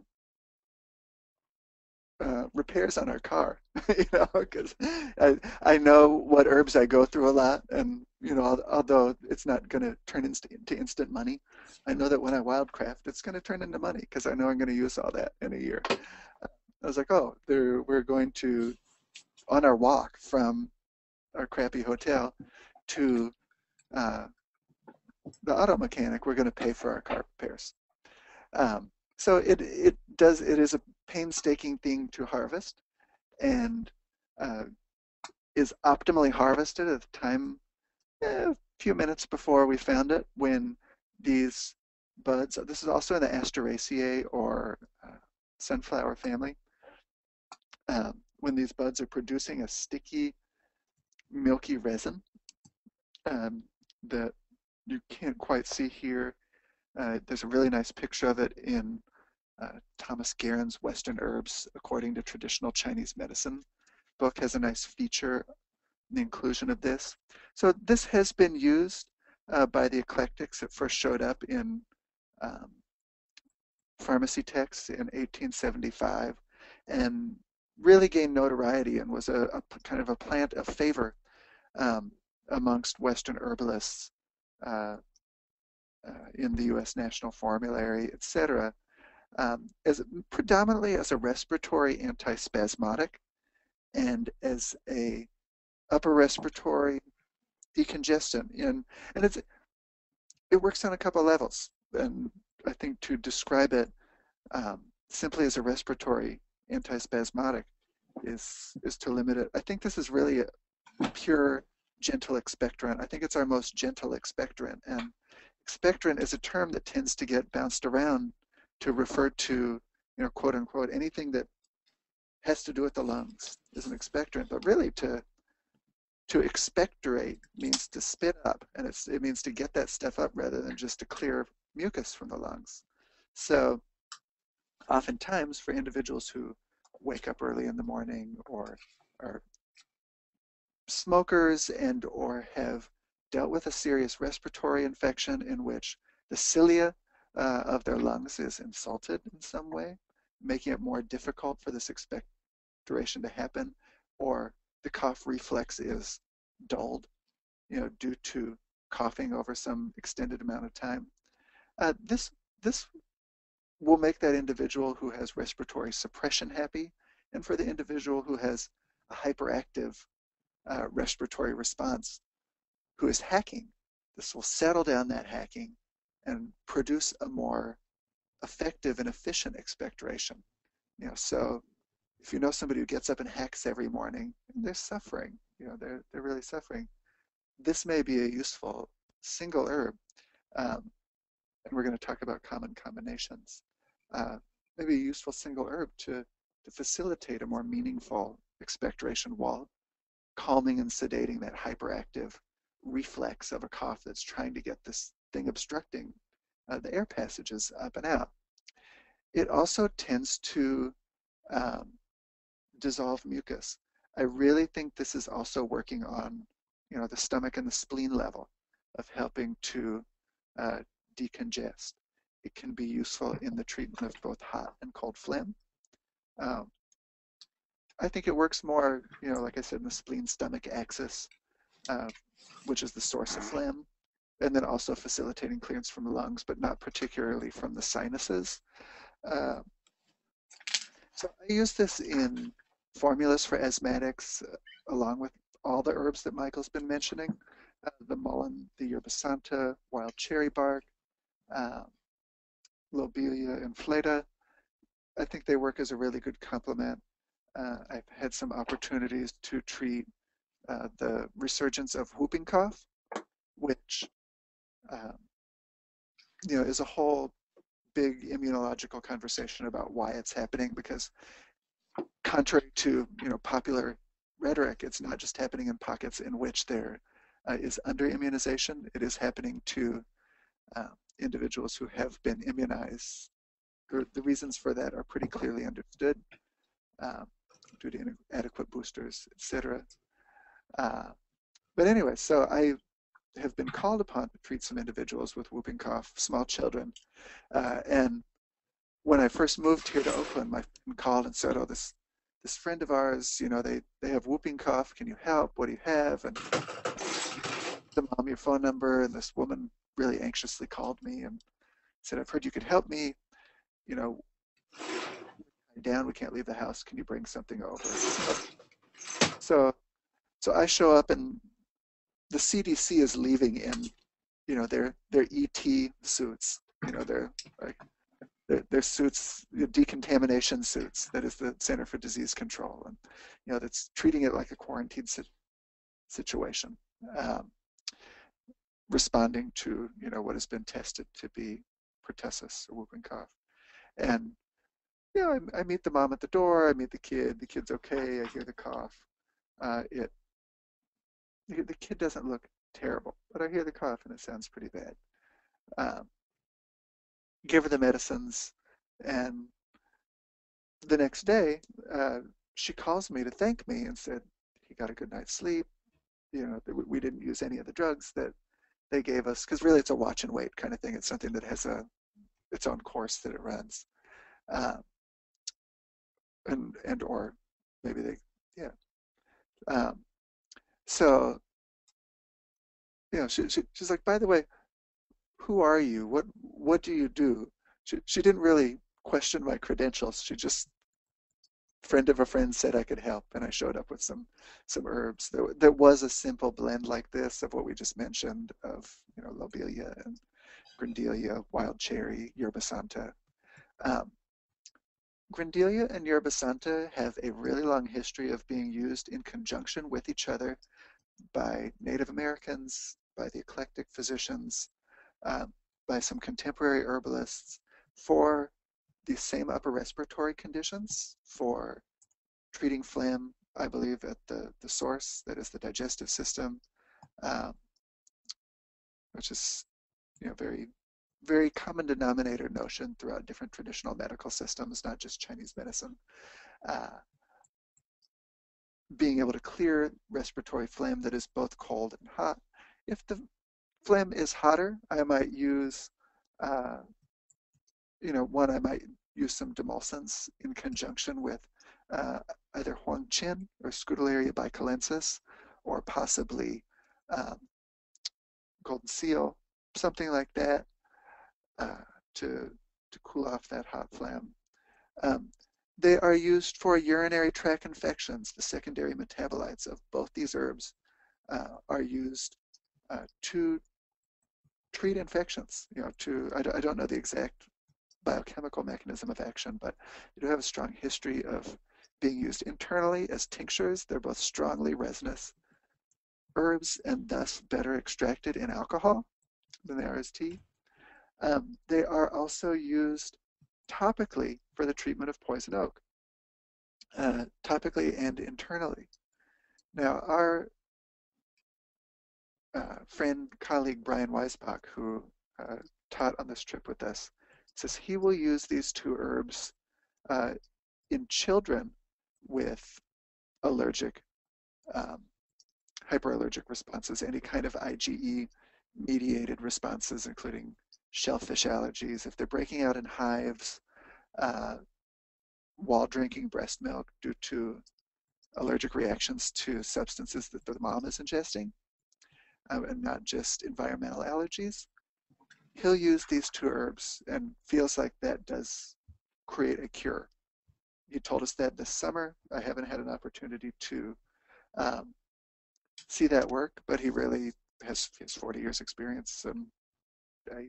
uh, repairs on our car, [LAUGHS] you know, because I, I know what herbs I go through a lot, and you know, although it's not going to turn inst- into instant money, I know that when I wildcraft, it's going to turn into money because I know I'm going to use all that in a year. I was like, oh, we're going to, on our walk from our crappy hotel to uh, the auto mechanic, we're going to pay for our car repairs. Um, so it it does it is a painstaking thing to harvest, and uh, is optimally harvested at the time eh, a few minutes before we found it when these buds. This is also in the Asteraceae or uh, sunflower family. Um, when these buds are producing a sticky, milky resin um, that you can't quite see here. Uh, there's a really nice picture of it in uh, Thomas Garran's Western Herbs According to Traditional Chinese Medicine book has a nice feature, the inclusion of this. So this has been used uh, by the eclectics. It first showed up in um, pharmacy texts in 1875 and really gained notoriety and was a, a kind of a plant of favor um, amongst Western herbalists uh, uh, in the U.S. National Formulary, etc., um, as predominantly as a respiratory antispasmodic and as a upper respiratory decongestant. And and it's it works on a couple levels. And I think to describe it um, simply as a respiratory antispasmodic is is to limit it. I think this is really a pure gentle expectorant. I think it's our most gentle expectorant. And expectorant is a term that tends to get bounced around to refer to, you know, quote unquote, anything that has to do with the lungs is an expectorant. But really to to expectorate means to spit up and it's it means to get that stuff up rather than just to clear mucus from the lungs. So oftentimes for individuals who wake up early in the morning or are smokers and or have dealt with a serious respiratory infection in which the cilia uh, of their lungs is insulted in some way, making it more difficult for this expectoration to happen, or the cough reflex is dulled, you know, due to coughing over some extended amount of time. Uh, this this will make that individual who has respiratory suppression happy, and for the individual who has a hyperactive uh, respiratory response who is hacking, this will settle down that hacking and produce a more effective and efficient expectoration. You know, so if you know somebody who gets up and hacks every morning and they're suffering, you know, they're they're really suffering, this may be a useful single herb. Um, and we're going to talk about common combinations. Uh, maybe a useful single herb to to facilitate a more meaningful expectoration while calming and sedating that hyperactive reflex of a cough that's trying to get this thing obstructing uh, the air passages up and out. It also tends to um, dissolve mucus. I really think this is also working on, you know, the stomach and the spleen level of helping to uh, decongest. It can be useful in the treatment of both hot and cold phlegm. Um, I think it works more, you know, like I said, in the spleen stomach axis, uh, which is the source of phlegm, and then also facilitating clearance from the lungs, but not particularly from the sinuses. Uh, so I use this in formulas for asthmatics, uh, along with all the herbs that Michael's been mentioning. uh, the mullein, the yerba santa, wild cherry bark, um, lobelia inflata. I think they work as a really good complement. Uh, I've had some opportunities to treat uh, the resurgence of whooping cough, which um, you know is a whole big immunological conversation about why it's happening because contrary to you know popular rhetoric, it's not just happening in pockets in which there uh, is under immunization. It is happening to uh, individuals who have been immunized. The reasons for that are pretty clearly understood uh, due to inadequate boosters, etc. Uh, but anyway, so I have been called upon to treat some individuals with whooping cough, small children. Uh, and when I first moved here to Oakland, my friend called and said, oh, this this friend of ours, you know, they, they have whooping cough. Can you help? What do you have? And the mom your phone number. And this woman really anxiously called me and said, I've heard you could help me. You know, down, we can't leave the house. Can you bring something over? So, so I show up and the CDC is leaving in, you know, their their ET suits. You know, their like their, their suits, decontamination suits. That is the Center for Disease Control, and you know that's treating it like a quarantine si situation, um, responding to you know what has been tested to be pertussis or whooping cough, and know I, I meet the mom at the door. I meet the kid. The kid's okay. I hear the cough. Uh, it the kid doesn't look terrible, but I hear the cough and it sounds pretty bad. Um, give her the medicines, and the next day, uh, she calls me to thank me and said he got a good night's sleep. You know, we didn't use any of the drugs that they gave us because really it's a watch and wait kind of thing. It's something that has a its own course that it runs, uh, and and or maybe they yeah. Um, so you know, she, she she's like, by the way, who are you? What what do you do? She she didn't really question my credentials. She just friend of a friend said I could help, and I showed up with some some herbs. There there was a simple blend like this of what we just mentioned of you know lobelia and grindelia, wild cherry, yerba santa. Um, Grindelia and yerba santa have a really long history of being used in conjunction with each other by Native Americans, by the eclectic physicians, uh, by some contemporary herbalists for the same upper respiratory conditions, for treating phlegm, I believe, at the, the source, that is the digestive system, um, which is you know very very common denominator notion throughout different traditional medical systems, not just Chinese medicine. Uh, being able to clear respiratory phlegm that is both cold and hot. If the phlegm is hotter, I might use, uh, you know, one, I might use some demulcents in conjunction with uh, either Huang Qin or Scutellaria baicalensis, or possibly um, golden seal, something like that, uh, to, to cool off that hot phlegm. Um, they are used for urinary tract infections. The secondary metabolites of both these herbs uh, are used uh, to treat infections. You know, to I, I don't know the exact biochemical mechanism of action, but they do have a strong history of being used internally as tinctures. They're both strongly resinous herbs and thus better extracted in alcohol than they are as tea. Um, they are also used topically for the treatment of poison oak, uh, topically and internally. Now, our uh, friend, colleague Brian Weissbuch, who uh, taught on this trip with us, says he will use these two herbs uh, in children with allergic, um, hyperallergic responses, any kind of IgE mediated responses, including shellfish allergies, if they're breaking out in hives uh, while drinking breast milk due to allergic reactions to substances that the mom is ingesting, um, and not just environmental allergies, he'll use these two herbs and feels like that does create a cure. He told us that this summer. I haven't had an opportunity to um, see that work, but he really has, has 40 years experience and I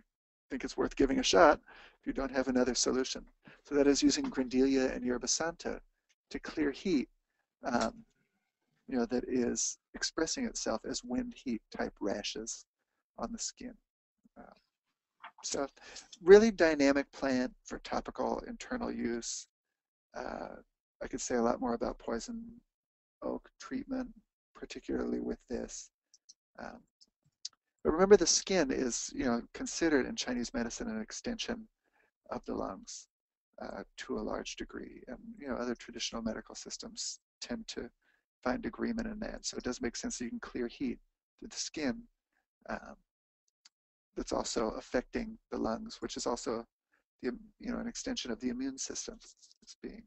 think it's worth giving a shot if you don't have another solution. So that is using Grindelia and Yerba Santa to clear heat, um, you know, that is expressing itself as wind heat type rashes on the skin. Uh, so really dynamic plant for topical internal use. Uh, I could say a lot more about poison oak treatment, particularly with this. Um, but remember the skin is you know, considered in Chinese medicine an extension of the lungs uh, to a large degree. And you know, other traditional medical systems tend to find agreement in that. So it does make sense that you can clear heat through the skin um, that's also affecting the lungs, which is also the, you know, an extension of the immune system that's being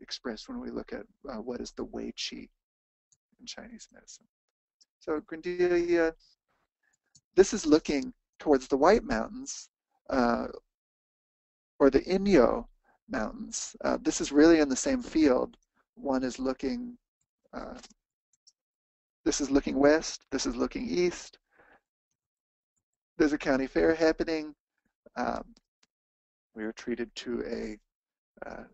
expressed when we look at uh, what is the Wei Qi in Chinese medicine. So Grindelia this is looking towards the White Mountains uh, or the Inyo Mountains. Uh, this is really in the same field. One is looking, uh, this is looking west, this is looking east. There's a county fair happening. Um, we were treated to a uh,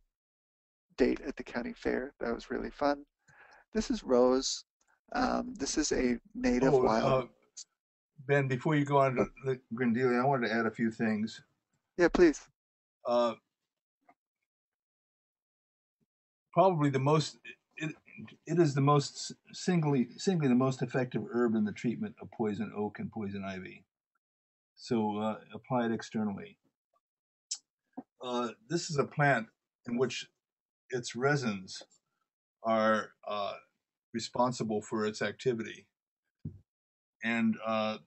date at the county fair. That was really fun. This is Rose. Um, this is a native oh, wild. Uh, Ben, before you go on to the Grindelia, I wanted to add a few things. Yeah, please. Uh, probably the most, it, it is the most singly, singly the most effective herb in the treatment of poison oak and poison ivy. So uh, apply it externally. Uh, this is a plant in which its resins are uh, responsible for its activity. And uh,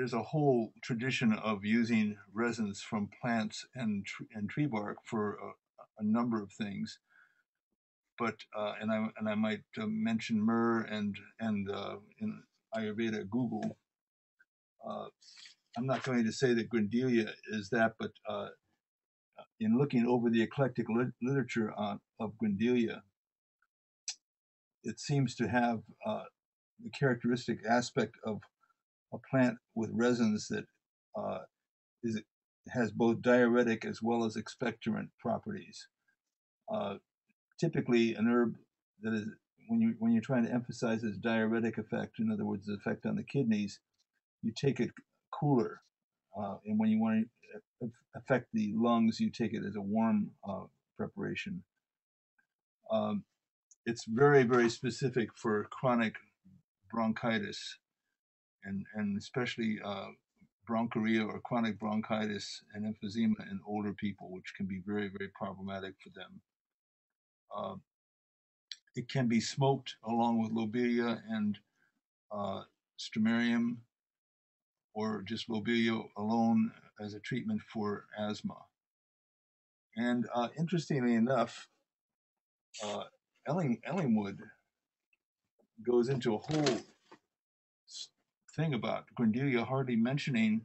there's a whole tradition of using resins from plants and and tree bark for a, a number of things. But uh, and I and I might uh, mention myrrh and and uh, in Ayurveda guggul. Uh, I'm not going to say that Grindelia is that, but uh, in looking over the eclectic li- literature on, of Grindelia, it seems to have uh, the characteristic aspect of a plant with resins that uh, is, has both diuretic as well as expectorant properties. Uh, typically, an herb that is when you when you're trying to emphasize its diuretic effect, in other words, the effect on the kidneys, you take it cooler, uh, and when you want to affect the lungs, you take it as a warm uh, preparation. Um, it's very very specific for chronic bronchitis and, and especially uh, bronchorrhea or chronic bronchitis and emphysema in older people, which can be very, very problematic for them. Uh, it can be smoked along with lobelia and uh, or just lobelia alone as a treatment for asthma. And uh, interestingly enough, uh, Elling, Ellingwood goes into a whole thing about Grindelia hardly mentioning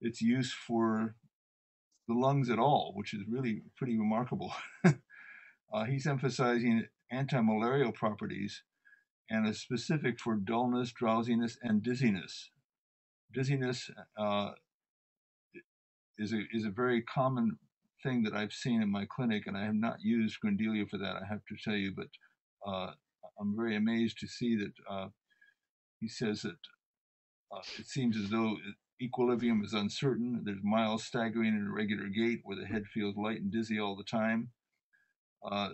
its use for the lungs at all, which is really pretty remarkable. [LAUGHS] uh, he's emphasizing anti-malarial properties and is specific for dullness, drowsiness, and dizziness. Dizziness uh, is a is a very common thing that I've seen in my clinic, and I have not used Grindelia for that. I have to tell you, but uh, I'm very amazed to see that uh, he says that uh, it seems as though equilibrium is uncertain. There's miles staggering in a regular gait where the head feels light and dizzy all the time. Uh,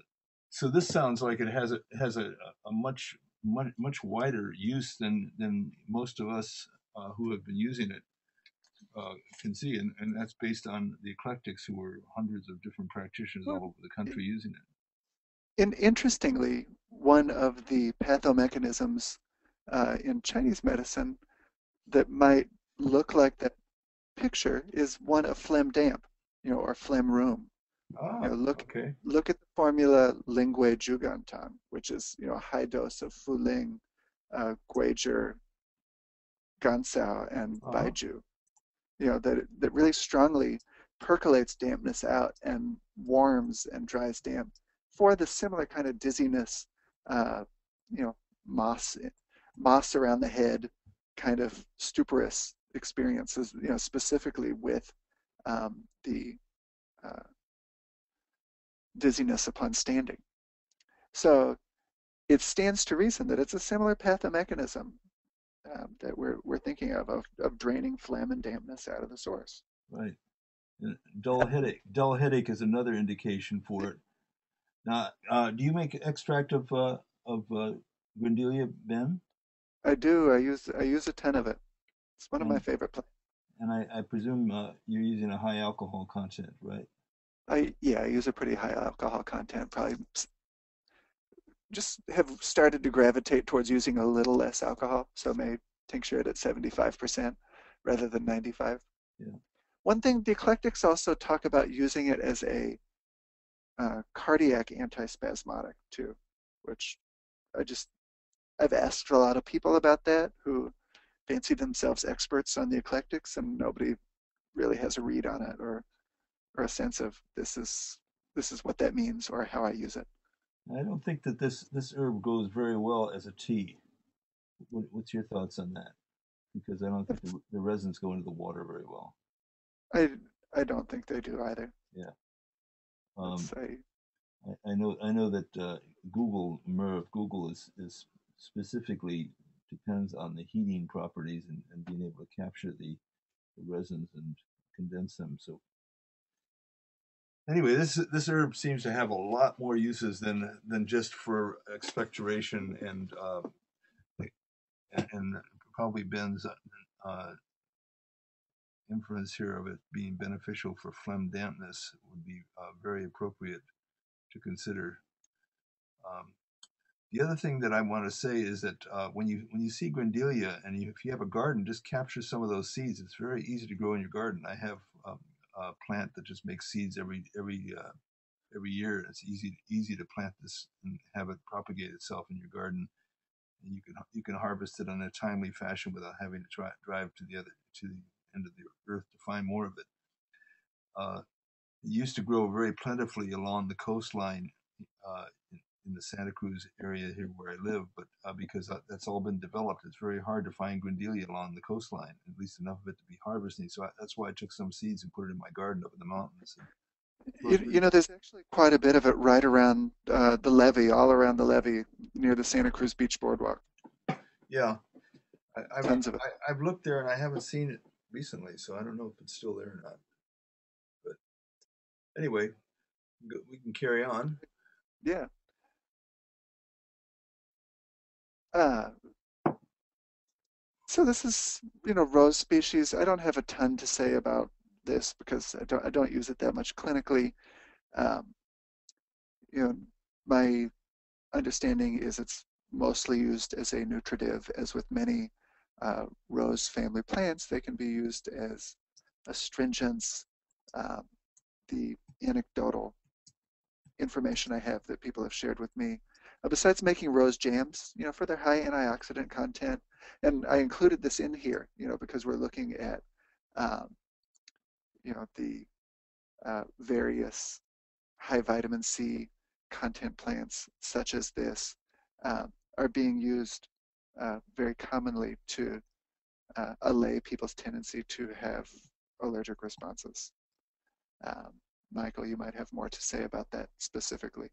so this sounds like it has a has a, a much much much wider use than than most of us uh, who have been using it uh, can see, and, and that's based on the eclectics who were hundreds of different practitioners all over the country using it. And interestingly, one of the pathomechanisms uh, in Chinese medicine that might look like that picture is one of phlegm damp, you know, or phlegm room. Oh, you know, look okay. look at the formula Lingui Zhugantan, which is you know a high dose of Fuling, uh, Guizhi, Gancao, and uh-huh. Baizhu. You know that that really strongly percolates dampness out and warms and dries damp for the similar kind of dizziness, uh, you know, moss moss around the head kind of stuporous experiences, you know, specifically with um, the uh, dizziness upon standing. So it stands to reason that it's a similar pathomechanism um, that we're, we're thinking of, of, of draining phlegm and dampness out of the source. Right. And dull headache. Dull headache is another indication for it. Now, uh, do you make extract of uh, of uh, Grindelia, Ben? I do. I use I use a ton of it. It's one of my favorite plants. and I, I presume uh, you're using a high alcohol content, right? I yeah, I use a pretty high alcohol content. Probably just have started to gravitate towards using a little less alcohol. So may tincture it at 75% rather than 95. Yeah. One thing, the eclectics also talk about using it as a uh, cardiac antispasmodic too, which I just I've asked a lot of people about that who fancy themselves experts on the eclectics, and nobody really has a read on it or or a sense of this is this is what that means or how I use it. I don't think that this this herb goes very well as a tea. What, what's your thoughts on that? Because I don't think the, the resins go into the water very well. I I don't think they do either. Um, It's a, I, I know I know that uh, guggul myrrh guggul is is specifically depends on the heating properties and, and being able to capture the, the resins and condense them. So anyway, this this herb seems to have a lot more uses than than just for expectoration and uh, and, probably Ben's uh, inference here of it being beneficial for phlegm dampness would be uh, very appropriate to consider. Um, the other thing that I want to say is that uh, when you when you see Grindelia and you, if you have a garden, just capture some of those seeds. It's very easy to grow in your garden. I have um, a plant that just makes seeds every every uh, every year. It's easy easy to plant this and have it propagate itself in your garden. And you can you can harvest it in a timely fashion without having to try, drive to the other to the end of the earth to find more of it. Uh, it used to grow very plentifully along the coastline uh, in, in the Santa Cruz area here where I live, but uh, because that, that's all been developed, it's very hard to find Grindelia along the coastline, at least enough of it to be harvesting. So I, that's why I took some seeds and put it in my garden up in the mountains. you, you know, there's actually quite a bit of it right around uh, the levee, all around the levee near the Santa Cruz Beach Boardwalk. Yeah, I, I've, Tons of it. I, I've looked there and I haven't seen it recently, so I don't know if it's still there or not. But anyway, we can carry on. Yeah. Uh, so this is, you know, rose species. I don't have a ton to say about this because I don't I don't use it that much clinically. Um, you know, my understanding is it's mostly used as a nutritive, as with many uh, rose family plants, they can be used as astringents. Um, the anecdotal information I have that people have shared with me, uh, besides making rose jams, you know, for their high antioxidant content, and I included this in here, you know, because we're looking at, um, you know, the uh, various high vitamin C content plants such as this uh, are being used uh, very commonly to uh, allay people's tendency to have allergic responses. Um, Michael, you might have more to say about that specifically.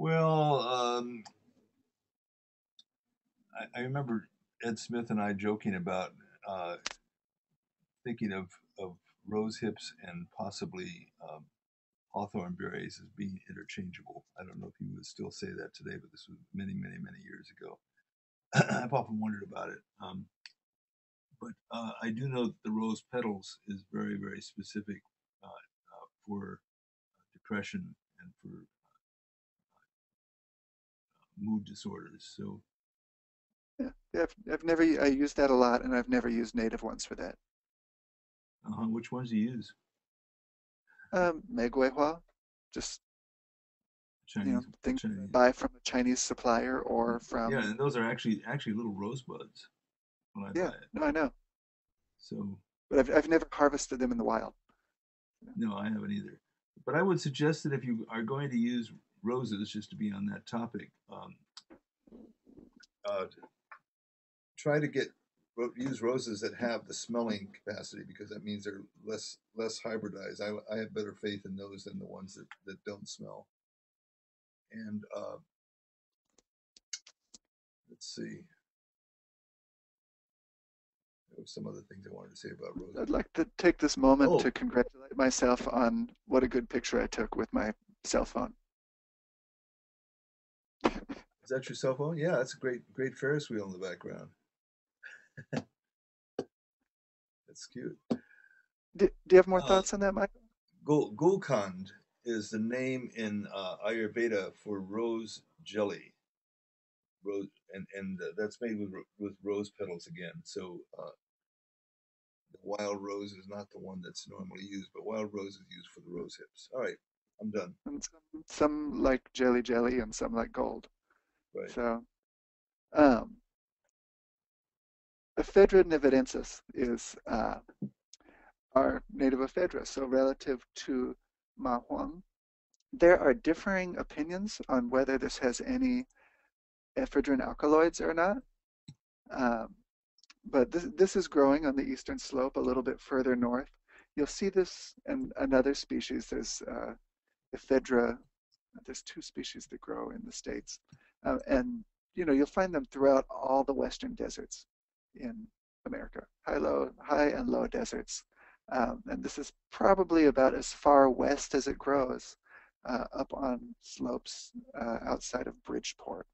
Well, um, I, I remember Ed Smith and I joking about uh, thinking of, of rose hips and possibly um, hawthorn berries as being interchangeable. I don't know if you would still say that today, but this was many, many, many years ago. [CLEARS THROAT] I've often wondered about it. Um, but uh, I do know that the rose petals is very, very specific uh, uh, for depression and for mood disorders. So Yeah, I've, I've never, I use that a lot, and I've never used native ones for that. Uh-huh. Which ones do you use? Um, Meiguihua, just Chinese. you know, things Chinese. Buy from a Chinese supplier or from. yeah, and those are actually actually little rosebuds Yeah, no, I know, So but I've I've never harvested them in the wild. no, I haven't either. But I would suggest that if you are going to use roses, just to be on that topic, um, uh, try to get use roses that have the smelling capacity because that means they're less less hybridized. I, I have better faith in those than the ones that, that don't smell. And uh, let's see. There were some other things I wanted to say about roses. I'd like to take this moment Oh. to congratulate myself on what a good picture I took with my cell phone. Is that your cell phone? Yeah, that's a great great Ferris wheel in the background. [LAUGHS] that's cute. Do, do you have more Uh, thoughts on that, Mike? Gul- Gulkand is the name in uh, Ayurveda for rose jelly. Rose, and and uh, that's made with with rose petals again. So uh, the wild rose is not the one that's normally used, but wild rose is used for the rose hips. All right, I'm done. And some, some like jelly jelly and some like gold. Right. So, um, Ephedra nevadensis is uh, our native ephedra. So relative to Ma Huang, there are differing opinions on whether this has any ephedrine alkaloids or not. Um, but this, this is growing on the eastern slope a little bit further north. You'll see this in another species. There's uh, ephedra. There's two species that grow in the states, uh, and you know you'll find them throughout all the western deserts in America, high, low, high and low deserts. Um, and this is probably about as far west as it grows, uh, up on slopes uh, outside of Bridgeport.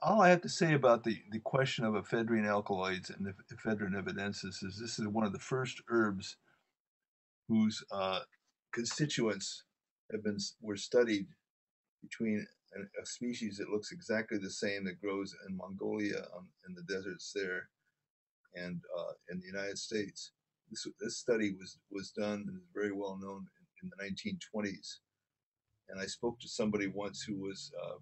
All I have to say about the, the question of ephedrine alkaloids and ephedra nevadensis is this is one of the first herbs whose uh, constituents have been were studied between a, a species that looks exactly the same that grows in Mongolia um, in the deserts there and uh, in the United States. This, this study was, was done and is very well known in, in the 1920s. And I spoke to somebody once who was uh,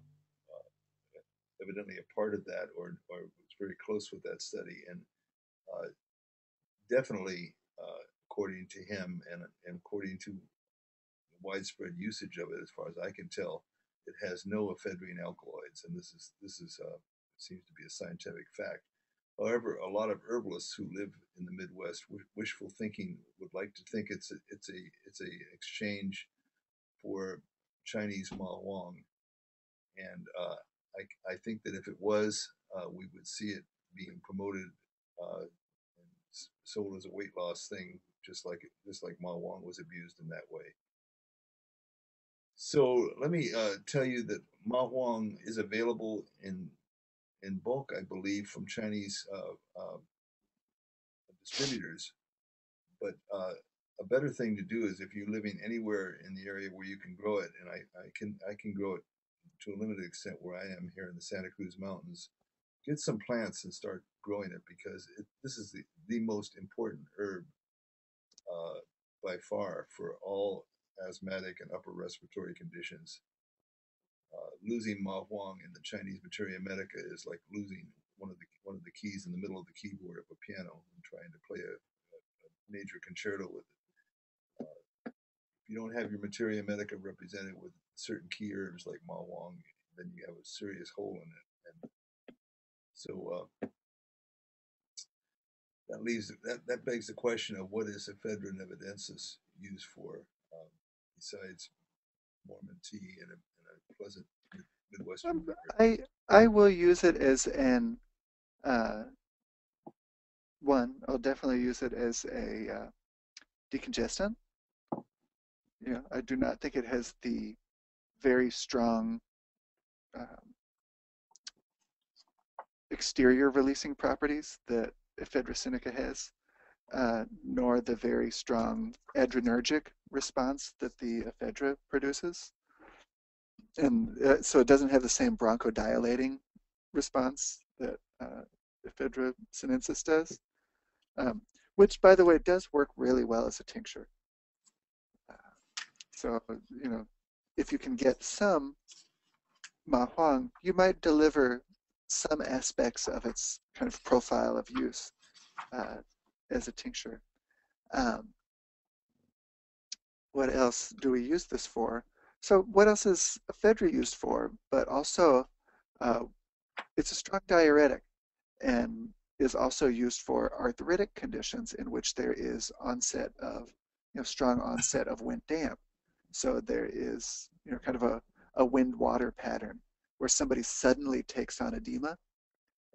evidently a part of that or, or was very close with that study and uh, definitely uh, according to him and, and according to widespread usage of it as far as I can tell it has no ephedrine alkaloids and this is this is uh, seems to be a scientific fact however a lot of herbalists who live in the Midwest wishful thinking would like to think it's a, it's a it's a exchange for Chinese Ma Huang and uh, I, I think that if it was, uh, we would see it being promoted uh, and sold as a weight loss thing, just like just like Ma Huang was abused in that way. So let me uh, tell you that Ma Huang is available in in bulk, I believe, from Chinese uh, uh, distributors. But uh, a better thing to do is if you're living anywhere in the area where you can grow it, and I, I can I can grow it to a limited extent where I am here in the Santa Cruz Mountains, get some plants and start growing it because it, this is the, the most important herb uh, by far for all asthmatic and upper respiratory conditions. Uh, losing Ma Huang in the Chinese Materia Medica is like losing one of the one of the keys in the middle of the keyboard of a piano and trying to play a, a, a major concerto with it. Uh, if you don't have your Materia Medica represented with certain key herbs like Ma Huang, then you have a serious hole in it. And so uh, that leaves that, that begs the question of what is ephedra nevadensis used for um, besides Mormon tea and a, and a pleasant mid- Midwestern. Um. I I will use it as an uh, one. I'll definitely use it as a uh, decongestant. Yeah, I do not think it has the very strong um, exterior releasing properties that ephedra sinica has, uh, nor the very strong adrenergic response that the ephedra produces. And uh, so it doesn't have the same bronchodilating response that uh, ephedra sinensis does, um, which, by the way, does work really well as a tincture. Uh, so, you know, if you can get some Ma Huang, you might deliver some aspects of its kind of profile of use uh, as a tincture. Um, what else do we use this for? So what else is ephedra used for? But also, uh, it's a strong diuretic. and is also used for arthritic conditions in which there is onset of, you know, strong onset of wind damp. So there is, you know, kind of a, a wind-water pattern where somebody suddenly takes on edema.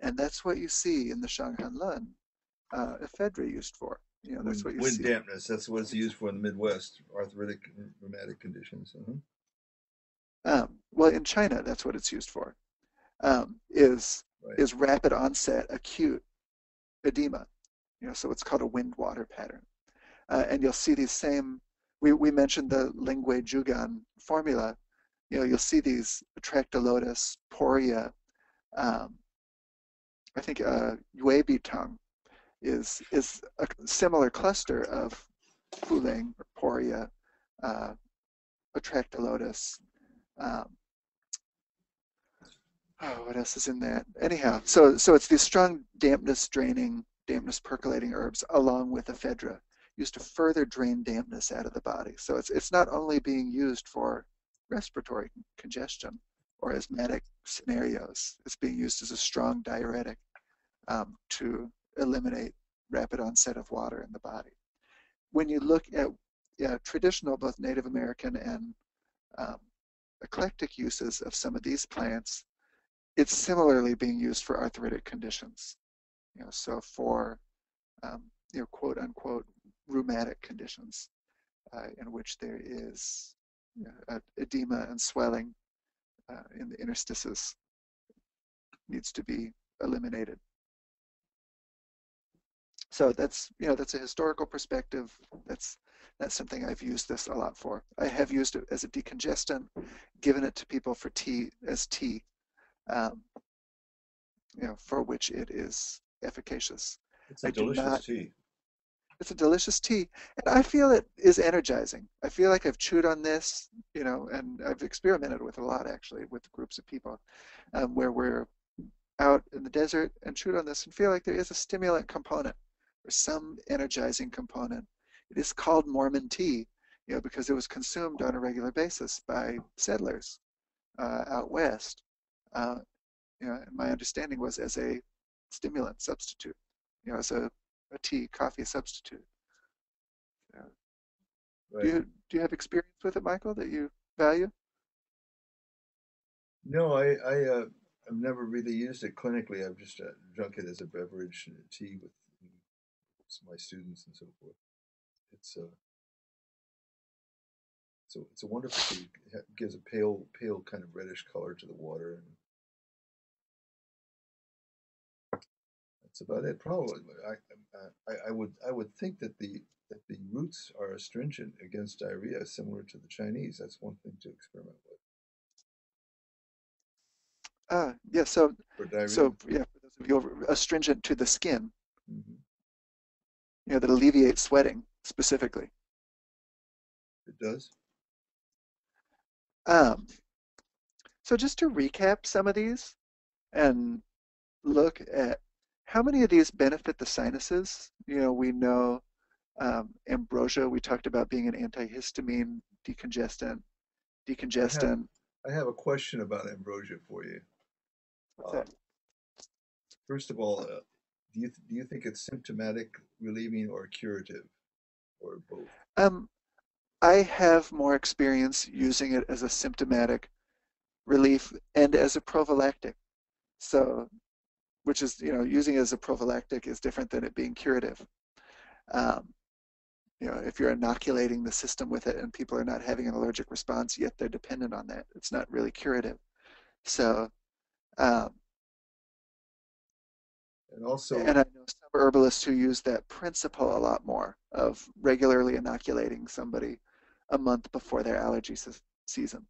And that's what you see in the Shanghanlun uh, ephedra used for. You know, that's what you wind see. dampness. That's what it's used for in the Midwest, arthritic rheumatic conditions. Uh-huh. Um, well, in China, that's what it's used for. Um, is Right. is rapid onset acute edema. You know, so it's called a wind-water pattern. Uh, and you'll see these same. We we mentioned the Linggui Zhugan formula. You know, you'll see these Atractylodes, Poria. Um, I think uh, Yuebi tongue is is a similar cluster of Fuling or Poria, uh. Um, oh, what else is in that? Anyhow, so so it's these strong dampness draining, dampness percolating herbs along with ephedra used to further drain dampness out of the body. So it's it's not only being used for respiratory congestion or asthmatic scenarios. It's being used as a strong diuretic um, to eliminate rapid onset of water in the body. When you look at yeah, traditional, both Native American and um, eclectic uses of some of these plants, it's similarly being used for arthritic conditions. You know, so for um, you know, quote unquote, rheumatic conditions uh, in which there is you know, edema and swelling uh, in the interstices needs to be eliminated. So that's you know that's a historical perspective. That's that's something I've used this a lot for. I have used it as a decongestant, given it to people for tea as tea, um, you know, for which it is efficacious. It's a I delicious not- tea. It's a delicious tea, and I feel it is energizing. I feel like I've chewed on this, you know, and I've experimented with a lot actually with groups of people, um, where we're out in the desert and chewed on this and feel like there is a stimulant component or some energizing component. It is called Mormon tea, you know, because it was consumed on a regular basis by settlers uh, out west. Uh, you know, my understanding was as a stimulant substitute, you know, as a a tea coffee substitute. Right. Do you do you have experience with it, Michael, that you value? No, I, I, uh, I've never really used it clinically. I've just uh, drunk it as a beverage, tea with you know, s- my students and so forth. It's uh, so it's a wonderful tea. It gives a pale, pale kind of reddish color to the water, and that's about it. Probably, I, I, I- would, I would think that the that the roots are astringent against diarrhea, similar to the Chinese. That's one thing to experiment with Ah, yeah. So for diarrhea. so yeah, for those of you over, astringent to the skin, Mhm. You know, that alleviates sweating specifically. It does. Um, so just to recap some of these and look at how many of these benefit the sinuses. You know, we know um, ambrosia. We talked about being an antihistamine, decongestant, decongestant. I have a question about ambrosia for you. That? First of all, uh, do you do you think it's symptomatic, relieving, or curative, or both? Um, I have more experience using it as a symptomatic relief and as a prophylactic. So, which is, you know, using it as a prophylactic is different than it being curative. Um, you know, if you're inoculating the system with it and people are not having an allergic response, yet they're dependent on that, it's not really curative. So, um, And also, and I know some herbalists who use that principle a lot more of regularly inoculating somebody a month before their allergy se- season.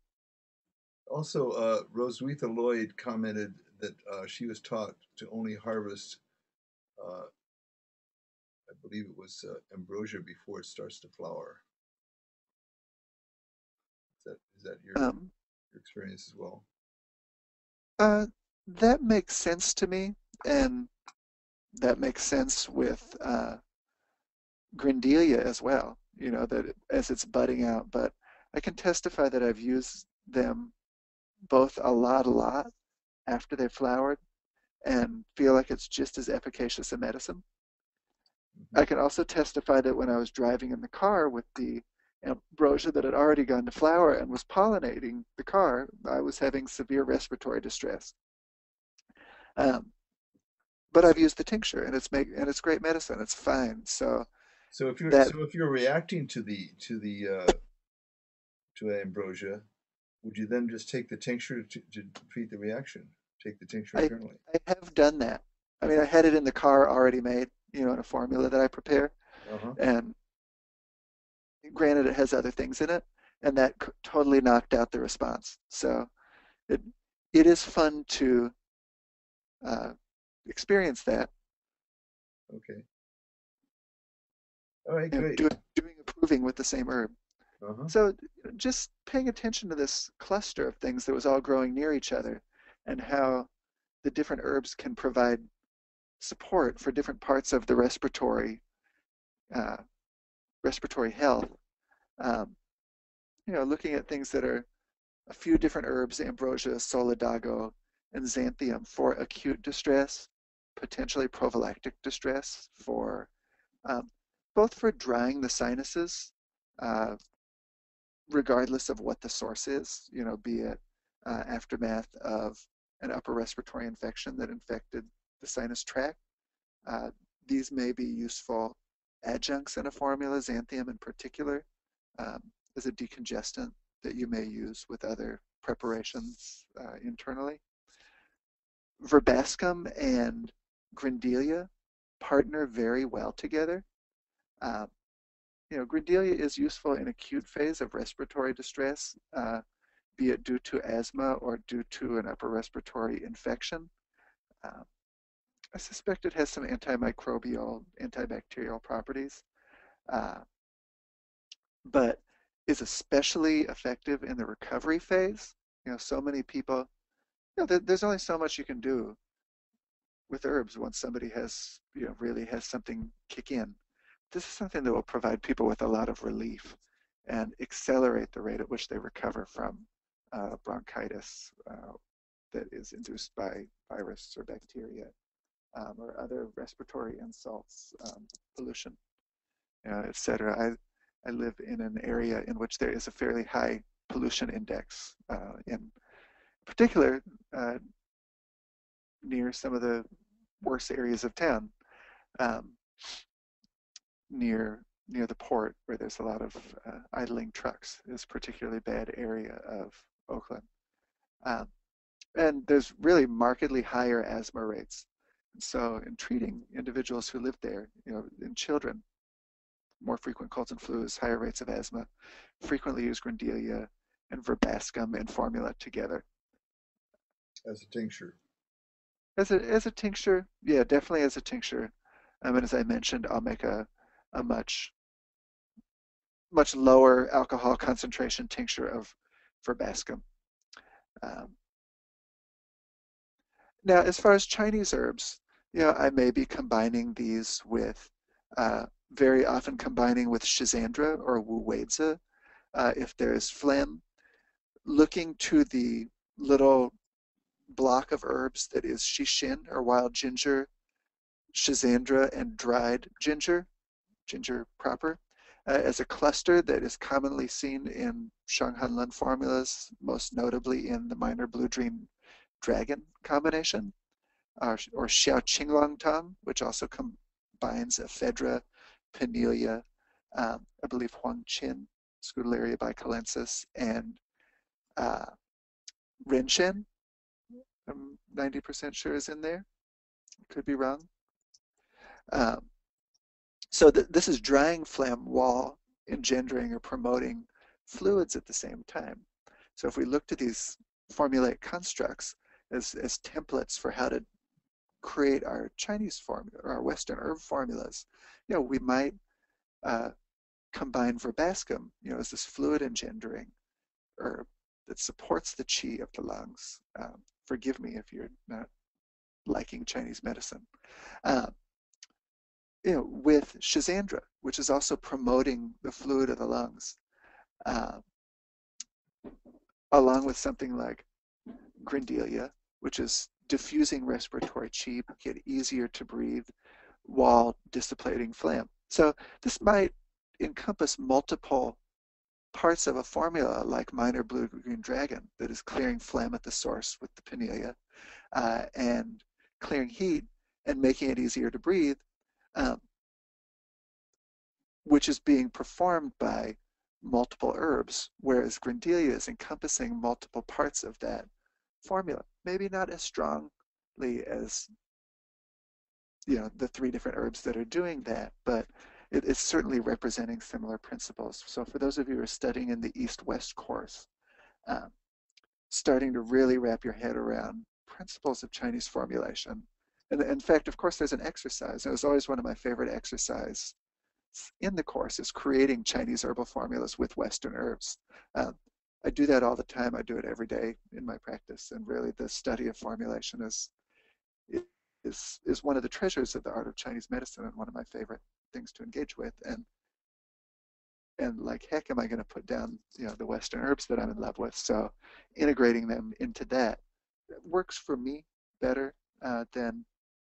also, uh, Roswitha Lloyd commented that uh, she was taught to only harvest, uh, I believe it was uh, ambrosia before it starts to flower. Is that is that your, Um, your experience as well? uh, that makes sense to me, and that makes sense with uh, Grindelia as well. You know that it- as it's budding out, but I can testify that I've used them both a lot, a lot after they've flowered, and feel like it's just as efficacious a medicine. Mm-hmm. I can also testify that when I was driving in the car with the ambrosia that had already gone to flower and was pollinating the car, I was having severe respiratory distress. Um, but I've used the tincture, and it's make and it's great medicine. It's fine. So, so if you're that, so if you're reacting to the to the uh, to ambrosia, would you then just take the tincture to, to treat the reaction? Take the tincture I, internally. I have done that. I mean, I had it in the car already made, you know, in a formula that I prepare, Uh-huh. and granted, it has other things in it, and that c- totally knocked out the response. So, it it is fun to uh, experience that. Okay. All right, great. doing, doing approving with the same herb. Uh-huh. So just paying attention to this cluster of things that was all growing near each other and how the different herbs can provide support for different parts of the respiratory uh, respiratory health. Um, you know, looking at things that are a few different herbs, ambrosia, solidago, and xanthium for acute distress, potentially prophylactic distress for um, both for drying the sinuses, uh, regardless of what the source is, you know, be it uh, aftermath of an upper respiratory infection that infected the sinus tract. Uh, these may be useful adjuncts in a formula, xanthium in particular, um, as a decongestant that you may use with other preparations uh, internally. Verbascum and Grindelia partner very well together. Um, you know, Grindelia is useful in acute phase of respiratory distress, uh, be it due to asthma or due to an upper respiratory infection. Um, I suspect it has some antimicrobial, antibacterial properties, uh, but is especially effective in the recovery phase. You know, so many people, you know, there, there's only so much you can do with herbs once somebody has, you know, really has something kick in. This is something that will provide people with a lot of relief and accelerate the rate at which they recover from uh, bronchitis uh, that is induced by virus or bacteria um, or other respiratory insults, um, pollution, et cetera. I, I live in an area in which there is a fairly high pollution index, uh, in particular uh, near some of the worst areas of town, um, near near the port where there's a lot of uh, idling trucks is a particularly bad area of Oakland. Um, and there's really markedly higher asthma rates. So in treating individuals who live there, you know, in children, more frequent colds and flus, higher rates of asthma, frequently use Grindelia and Verbascum and formula together. As a tincture. As a, as a tincture, yeah, definitely as a tincture. Um, and as I mentioned, I'll make a, a much much lower alcohol concentration tincture of verbascum. Um, now, as far as Chinese herbs, you know, I may be combining these with, uh, very often combining with Schizandra or Wu Weizi uh, if there's phlegm. Looking to the little block of herbs that is Xixin or wild ginger, Schizandra, and dried ginger, ginger proper, uh, as a cluster that is commonly seen in Shanghanlun formulas, most notably in the minor blue dream dragon combination, uh, or Xiao Qinglong Tang, which also combines ephedra, pinellia, um, I believe Huang Qin, Scutellaria baicalensis, and uh, Renshen, I'm 90% sure is in there. Could be wrong. Um, so th this is drying phlegm while engendering or promoting fluids at the same time. So if we look to these formulaic constructs as, as templates for how to create our Chinese formula or our Western herb formulas, you know, we might uh, combine verbascum, you know, as this fluid engendering herb that supports the qi of the lungs. Um, forgive me if you're not liking Chinese medicine. Uh, you know, with Schizandra, which is also promoting the fluid of the lungs, uh, along with something like Grindelia, which is diffusing respiratory make it easier to breathe while dissipating phlegm. So this might encompass multiple parts of a formula like minor blue-green dragon that is clearing phlegm at the source with the pinellia uh, and clearing heat and making it easier to breathe, um, which is being performed by multiple herbs, whereas Grindelia is encompassing multiple parts of that formula. Maybe not as strongly as you know the three different herbs that are doing that, but it is certainly representing similar principles. So for those of you who are studying in the East-West course, um, starting to really wrap your head around principles of Chinese formulation. And in fact, of course, there's an exercise. It was always one of my favorite exercises in the course is creating Chinese herbal formulas with Western herbs. Um, I do that all the time. I do it every day in my practice. And really, the study of formulation is is is one of the treasures of the art of Chinese medicine and one of my favorite things to engage with. And and like heck, am I going to put down you know the Western herbs that I'm in love with? So integrating them into that works for me better uh, than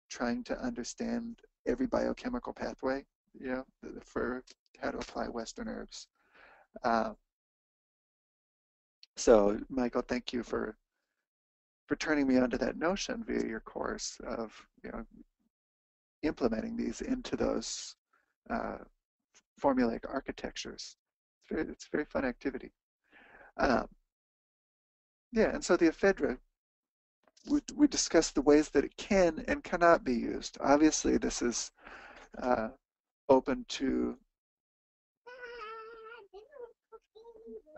trying to understand every biochemical pathway, you know, for how to apply Western herbs. Uh, so, Michael, thank you for for turning me onto that notion via your course of you know implementing these into those uh, formulaic architectures. It's very, it's a very fun activity. Um, yeah, and so the ephedra, we, we discussed the ways that it can and cannot be used. Obviously, this is uh, open to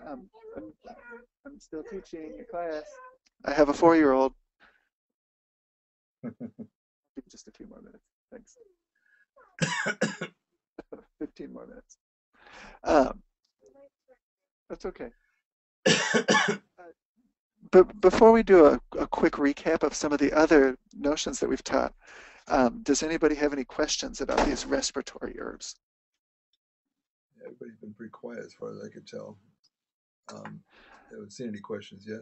um, I'm, I'm still teaching a class. I have a four-year-old. [LAUGHS] Just a few more minutes. Thanks. [COUGHS] [LAUGHS] 15 more minutes. Um, that's okay. uh, [COUGHS] but before we do a, a, quick recap of some of the other notions that we've taught, um, does anybody have any questions about these respiratory herbs? Yeah, everybody's been pretty quiet as far as I could tell. Um, I haven't seen any questions yet.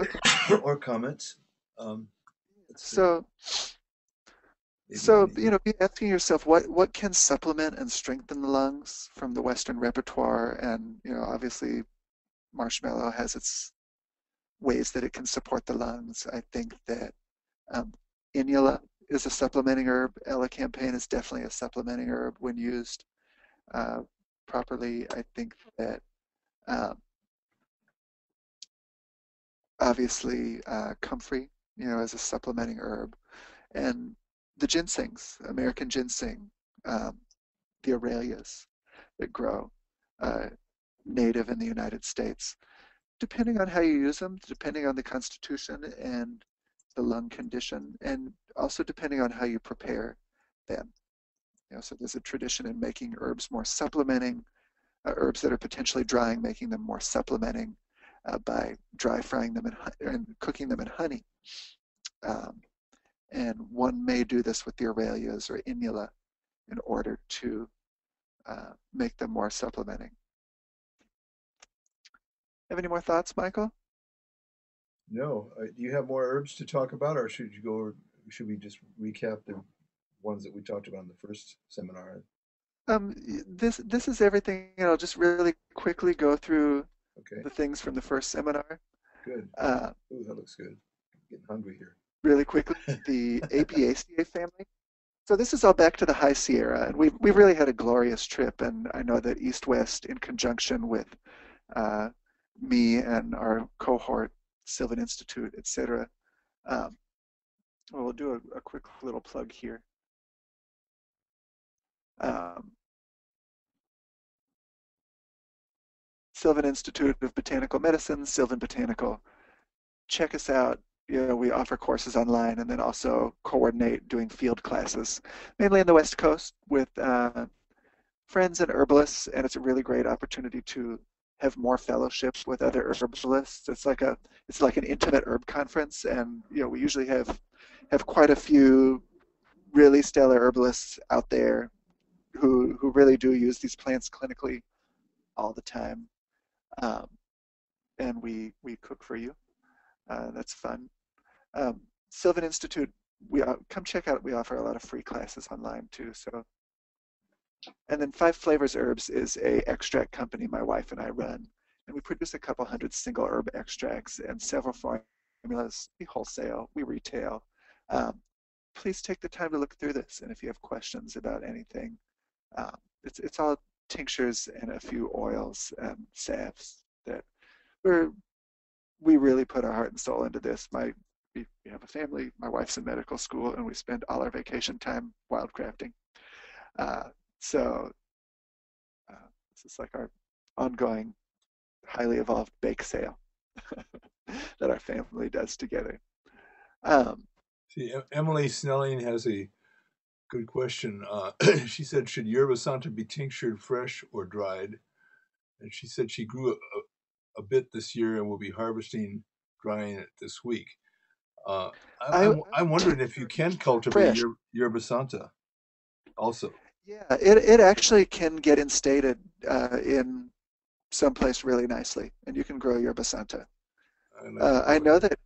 Okay. [COUGHS] or comments. Um, so, so you know, be asking yourself what what can supplement and strengthen the lungs from the Western repertoire, and you know, obviously, marshmallow has its ways that it can support the lungs. I think that um, inula is a supplementing herb. Elecampane is definitely a supplementing herb when used uh, properly. I think that um, obviously uh, comfrey, you know, as a supplementing herb, and the ginsengs, American ginseng, um, the aralias that grow uh, native in the United States. Depending on how you use them, depending on the constitution and the lung condition, and also depending on how you prepare them. You know, so there's a tradition in making herbs more supplementing, uh, herbs that are potentially drying, making them more supplementing uh, by dry frying them in, and cooking them in honey. Um, and one may do this with the Aralias or Inula in order to uh, make them more supplementing. Have any more thoughts, Michael? No. Uh, do you have more herbs to talk about, or should you go? Should we just recap the ones that we talked about in the first seminar? Um, this this is everything. And I'll just really quickly go through okay. the things from the first seminar. Good. Uh, Ooh, that looks good. I'm getting hungry here really quickly, the Apiaceae family. So this is all back to the High Sierra, and we've, we've really had a glorious trip, and I know that East West, in conjunction with uh, me and our cohort, Sylvan Institute, etc. Um, well, we'll do a, a, quick little plug here. Um, Sylvan Institute of Botanical Medicine, Sylvan Botanical. Check us out you know, we offer courses online and then also coordinate doing field classes, mainly in the West Coast with uh, friends and herbalists, and it's a really great opportunity to have more fellowships with other herbalists. It's like a it's like an intimate herb conference, and you know we usually have have quite a few really stellar herbalists out there who who really do use these plants clinically all the time, um, and we we cook for you. Uh, that's fun. Um, Sylvan Institute, we uh, come check out. We offer a lot of free classes online too. So, and then Five Flavors Herbs is a extract company my wife and I run, and we produce a couple hundred single herb extracts and several formulas. We wholesale, we retail. Um, please take the time to look through this, and if you have questions about anything, um, it's it's all tinctures and a few oils and salves that we're we really put our heart and soul into this. My we, we have a family. My wife's in medical school, and we spend all our vacation time wildcrafting. Uh, so uh, this is like our ongoing, highly evolved bake sale [LAUGHS] that our family does together. Um, See, Emily Snelling has a good question. Uh, [CLEARS THROAT] she said, should yerba santa be tinctured fresh or dried? And she said she grew a, a bit this year and will be harvesting drying it this week. Uh, I, am I'm wondering if you can cultivate your yerba santa also. Yeah, it, it actually can get instated uh, in someplace really nicely, and you can grow yerba santa. I know, uh, I know that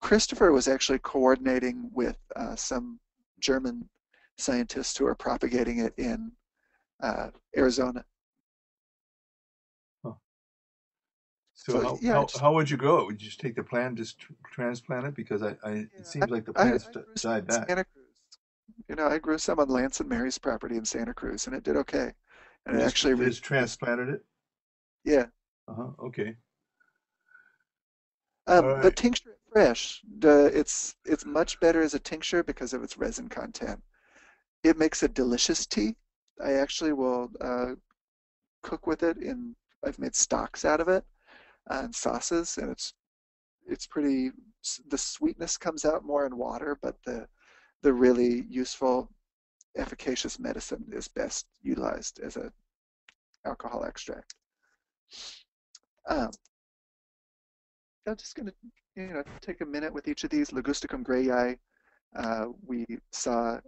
Christopher was actually coordinating with uh, some German scientists who are propagating it in uh, Arizona. So, so how, yeah, how, how, would you grow it? Would you just take the plant, just transplant it? Because I, I yeah, it seems like the plants I, I died back. Santa Cruz. You know, I grew some on Lance and Mary's property in Santa Cruz, and it did okay. And you it actually just transplanted it. Yeah. Uh huh. Okay. Um, right. But tincture it fresh, the, it's it's much better as a tincture because of its resin content. It makes a delicious tea. I actually will uh, cook with it in. I've made stocks out of it and sauces, and it's it's pretty. The sweetness comes out more in water, but the the really useful, efficacious medicine is best utilized as a alcohol extract. Um, I'm just going to you know take a minute with each of these. Ligusticum grayi, uh, we saw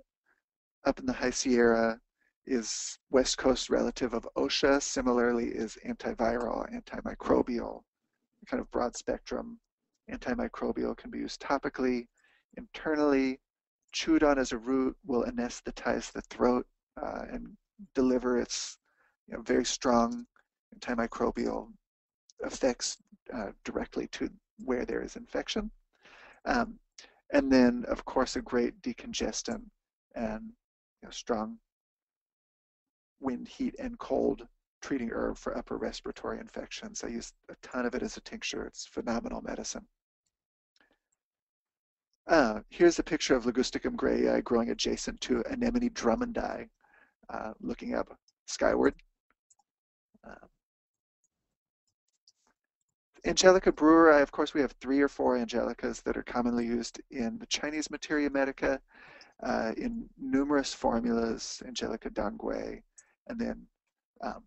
up in the High Sierra is West Coast relative of OSHA. Similarly, is antiviral, antimicrobial, kind of broad spectrum. Antimicrobial can be used topically, internally. Chewed on as a root will anesthetize the throat uh, and deliver its you know, very strong antimicrobial effects uh, directly to where there is infection. Um, and then, of course, a great decongestant and you know, strong wind, heat, and cold treating herb for upper respiratory infections. I use a ton of it as a tincture. It's phenomenal medicine. Uh, here's a picture of Ligusticum grayi growing adjacent to Anemone drummondii, uh, looking up skyward. Uh, Angelica breweri, of course, we have three or four Angelicas that are commonly used in the Chinese materia medica, uh, in numerous formulas, Angelica dongui, and then um,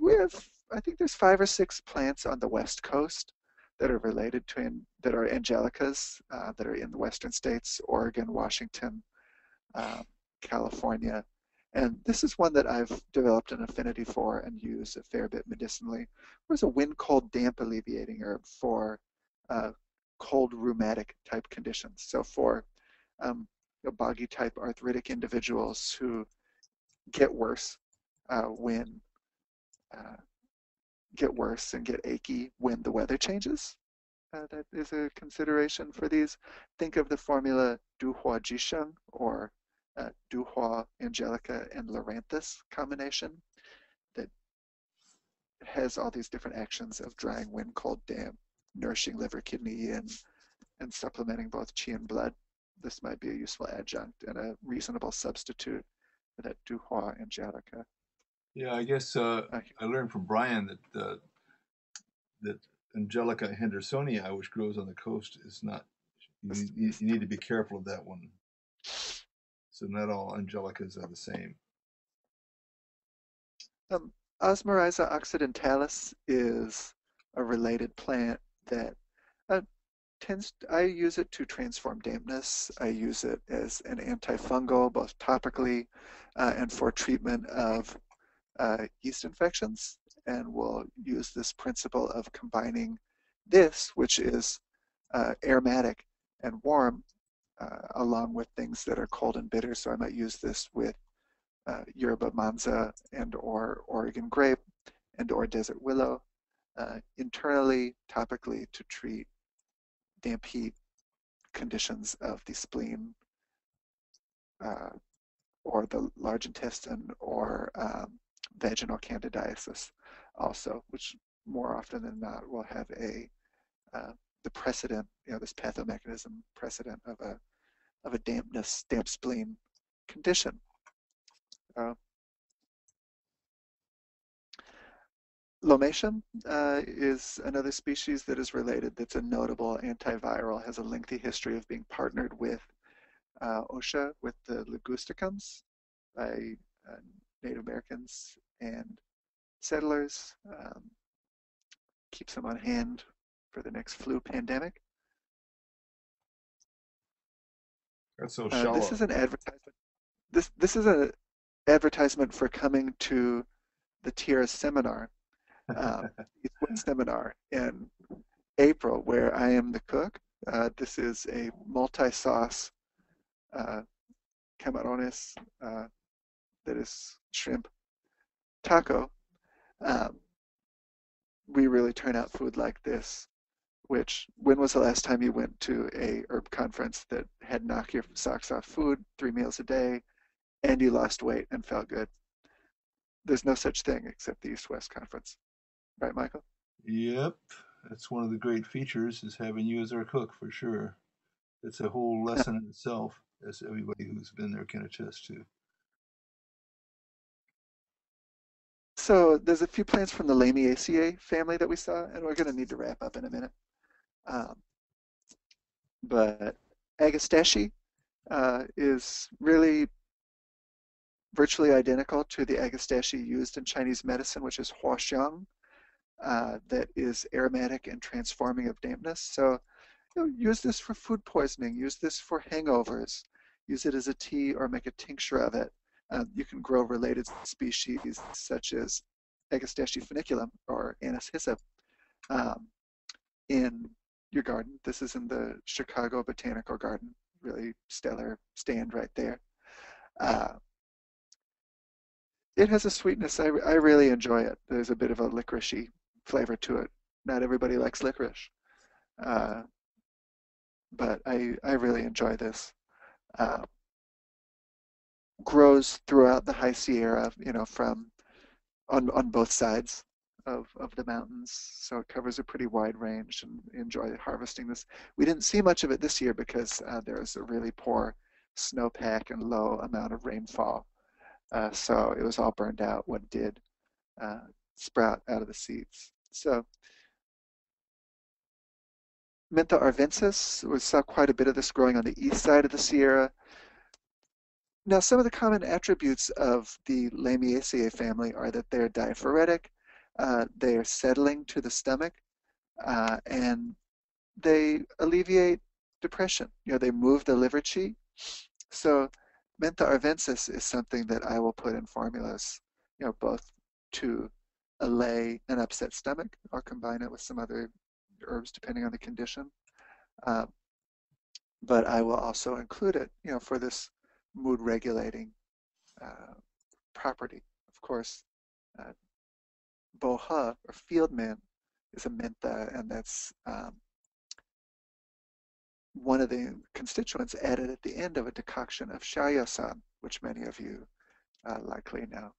we have, I think there's five or six plants on the west coast that are related to, that are Angelicas, uh, that are in the western states, Oregon, Washington, um, California. And this is one that I've developed an affinity for and use a fair bit medicinally. There's a wind, cold, damp alleviating herb for uh, cold rheumatic type conditions. So for um, you know, boggy type arthritic individuals who get worse uh, when uh, get worse and get achy when the weather changes. Uh, that is a consideration for these. Think of the formula Duhuo Jisheng or uh, Duhuo Angelica and Loranthus combination that has all these different actions of drying wind, cold, damp, nourishing liver, kidney, yin, and supplementing both qi and blood. This might be a useful adjunct and a reasonable substitute for that Duhuo Angelica. Yeah, I guess uh, I learned from Brian that uh, that Angelica hendersonii, which grows on the coast, is not. You, you, you, need to be careful of that one. So not all Angelicas are the same. Um, occidentalis is a related plant that uh, tends. I use it to transform dampness. I use it as an antifungal, both topically uh, and for treatment of uh, yeast infections, and we'll use this principle of combining this, which is uh, aromatic, and warm, uh, along with things that are cold and bitter. So I might use this with uh, yerba mansa and or Oregon grape and or desert willow. Uh, internally, topically to treat damp heat conditions of the spleen uh, or the large intestine or um, vaginal candidiasis also, which more often than not will have a uh, the precedent, you know, this pathomechanism precedent of a of a dampness, damp spleen condition. Uh, Lomatium uh, is another species that is related that's a notable antiviral, has a lengthy history of being partnered with uh, OSHA, with the ligusticums by uh, Native Americans and settlers. Um, keeps them on hand for the next flu pandemic. That's so Uh, this is an advertisement. This this is an advertisement for coming to the Tierra seminar, um, [LAUGHS] seminar in April, where I am the cook. Uh, this is a multi-sauce uh, camarones uh, that is shrimp taco. Um, we really turn out food like this. Which when was the last time you went to a herb conference that had knock your socks off food, three meals a day, and you lost weight and felt good? There's no such thing except the East West Conference, right, Michael? Yep, that's one of the great features is having you as our cook for sure. It's a whole [LAUGHS] lesson in itself, as everybody who's been there can attest to. So there's a few plants from the Lamiaceae family that we saw, and we're going to need to wrap up in a minute. Um, but Agastache uh, is really virtually identical to the Agastache used in Chinese medicine, which is Huoxiang, uh, that is aromatic and transforming of dampness. So you know, use this for food poisoning, use this for hangovers, use it as a tea or make a tincture of it. Uh, you can grow related species such as Agastache foeniculum or Anise hyssop um, in your garden. This is in the Chicago Botanical Garden, really stellar stand right there. Uh, it has a sweetness. I, I really enjoy it. There's a bit of a licoricey flavor to it. Not everybody likes licorice, uh, but I, I really enjoy this. Uh, grows throughout the High Sierra, you know, from on, on both sides of, of the mountains. So it covers a pretty wide range and enjoy harvesting this. We didn't see much of it this year because uh, there was a really poor snowpack and low amount of rainfall. Uh, so it was all burned out what did uh, sprout out of the seeds. So Mentha arvensis, we saw quite a bit of this growing on the east side of the Sierra. Now, some of the common attributes of the Lamiaceae family are that they're diaphoretic, uh, they are settling to the stomach, uh, and they alleviate depression. You know, they move the liver chi. So Mentha arvensis is something that I will put in formulas, you know, both to allay an upset stomach or combine it with some other herbs depending on the condition. Uh, but I will also include it, you know, for this mood regulating uh, property. Of course, uh, bohe or field mint is a mentha, and that's um, one of the constituents added at the end of a decoction of xiaoyaosan, which many of you uh, likely know.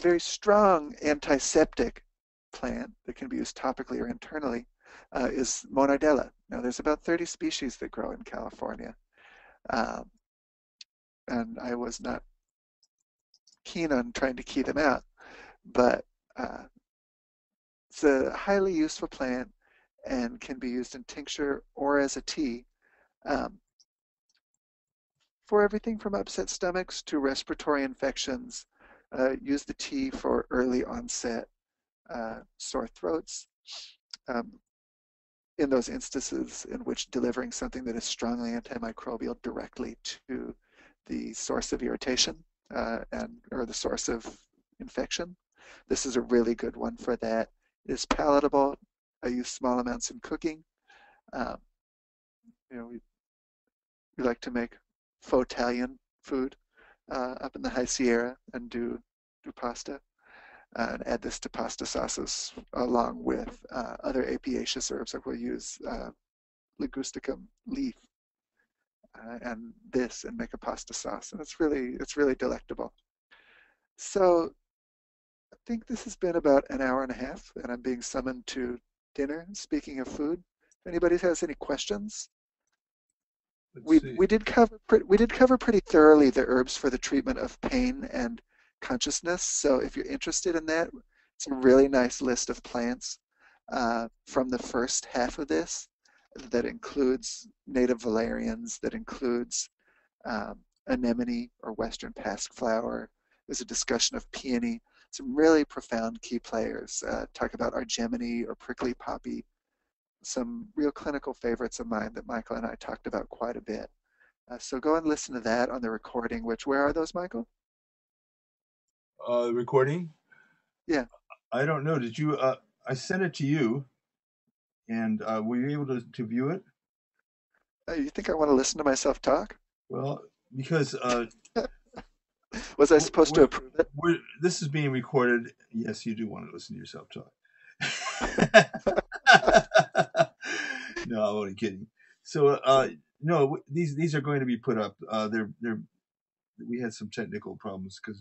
Very strong antiseptic plant that can be used topically or internally uh, is Monardella. Now, there's about 30 species that grow in California. Um, and I was not keen on trying to key them out, but uh, it's a highly useful plant and can be used in tincture or as a tea um, for everything from upset stomachs to respiratory infections. Uh, use the tea for early onset uh, sore throats. Um, in those instances in which delivering something that is strongly antimicrobial directly to the source of irritation uh, and or the source of infection. This is a really good one for that. It is palatable. I use small amounts in cooking. Um, you know, we we like to make faux Italian food uh, up in the High Sierra and do do pasta uh, and add this to pasta sauces along with uh, other apiaceous herbs. Like we'll use uh, ligusticum leaf uh, and this and make a pasta sauce, and it's really it's really delectable. So I think this has been about an hour and a half, and I'm being summoned to dinner. Speaking of food, if anybody has any questions, Let's we see. we did cover we did cover pretty thoroughly the herbs for the treatment of pain and consciousness. So if you're interested in that, it's a really nice list of plants uh, from the first half of this that includes native valerians, that includes um, anemone or western pasque-flower. There's a discussion of peony. Some really profound key players. Uh, talk about argemone or prickly poppy. Some real clinical favorites of mine that Michael and I talked about quite a bit. Uh, so go and listen to that on the recording. Which where are those, Michael? Uh, recording? Yeah. I don't know. Did you? Uh, I sent it to you, and uh, were you able to, to view it? Uh, you think I want to listen to myself talk? Well, because uh, [LAUGHS] Was I supposed to approve it? this is being recorded. Yes, you do want to listen to yourself talk. [LAUGHS] no, I'm only kidding. So, uh, no, these these are going to be put up. Uh, they're they're we had some technical problems because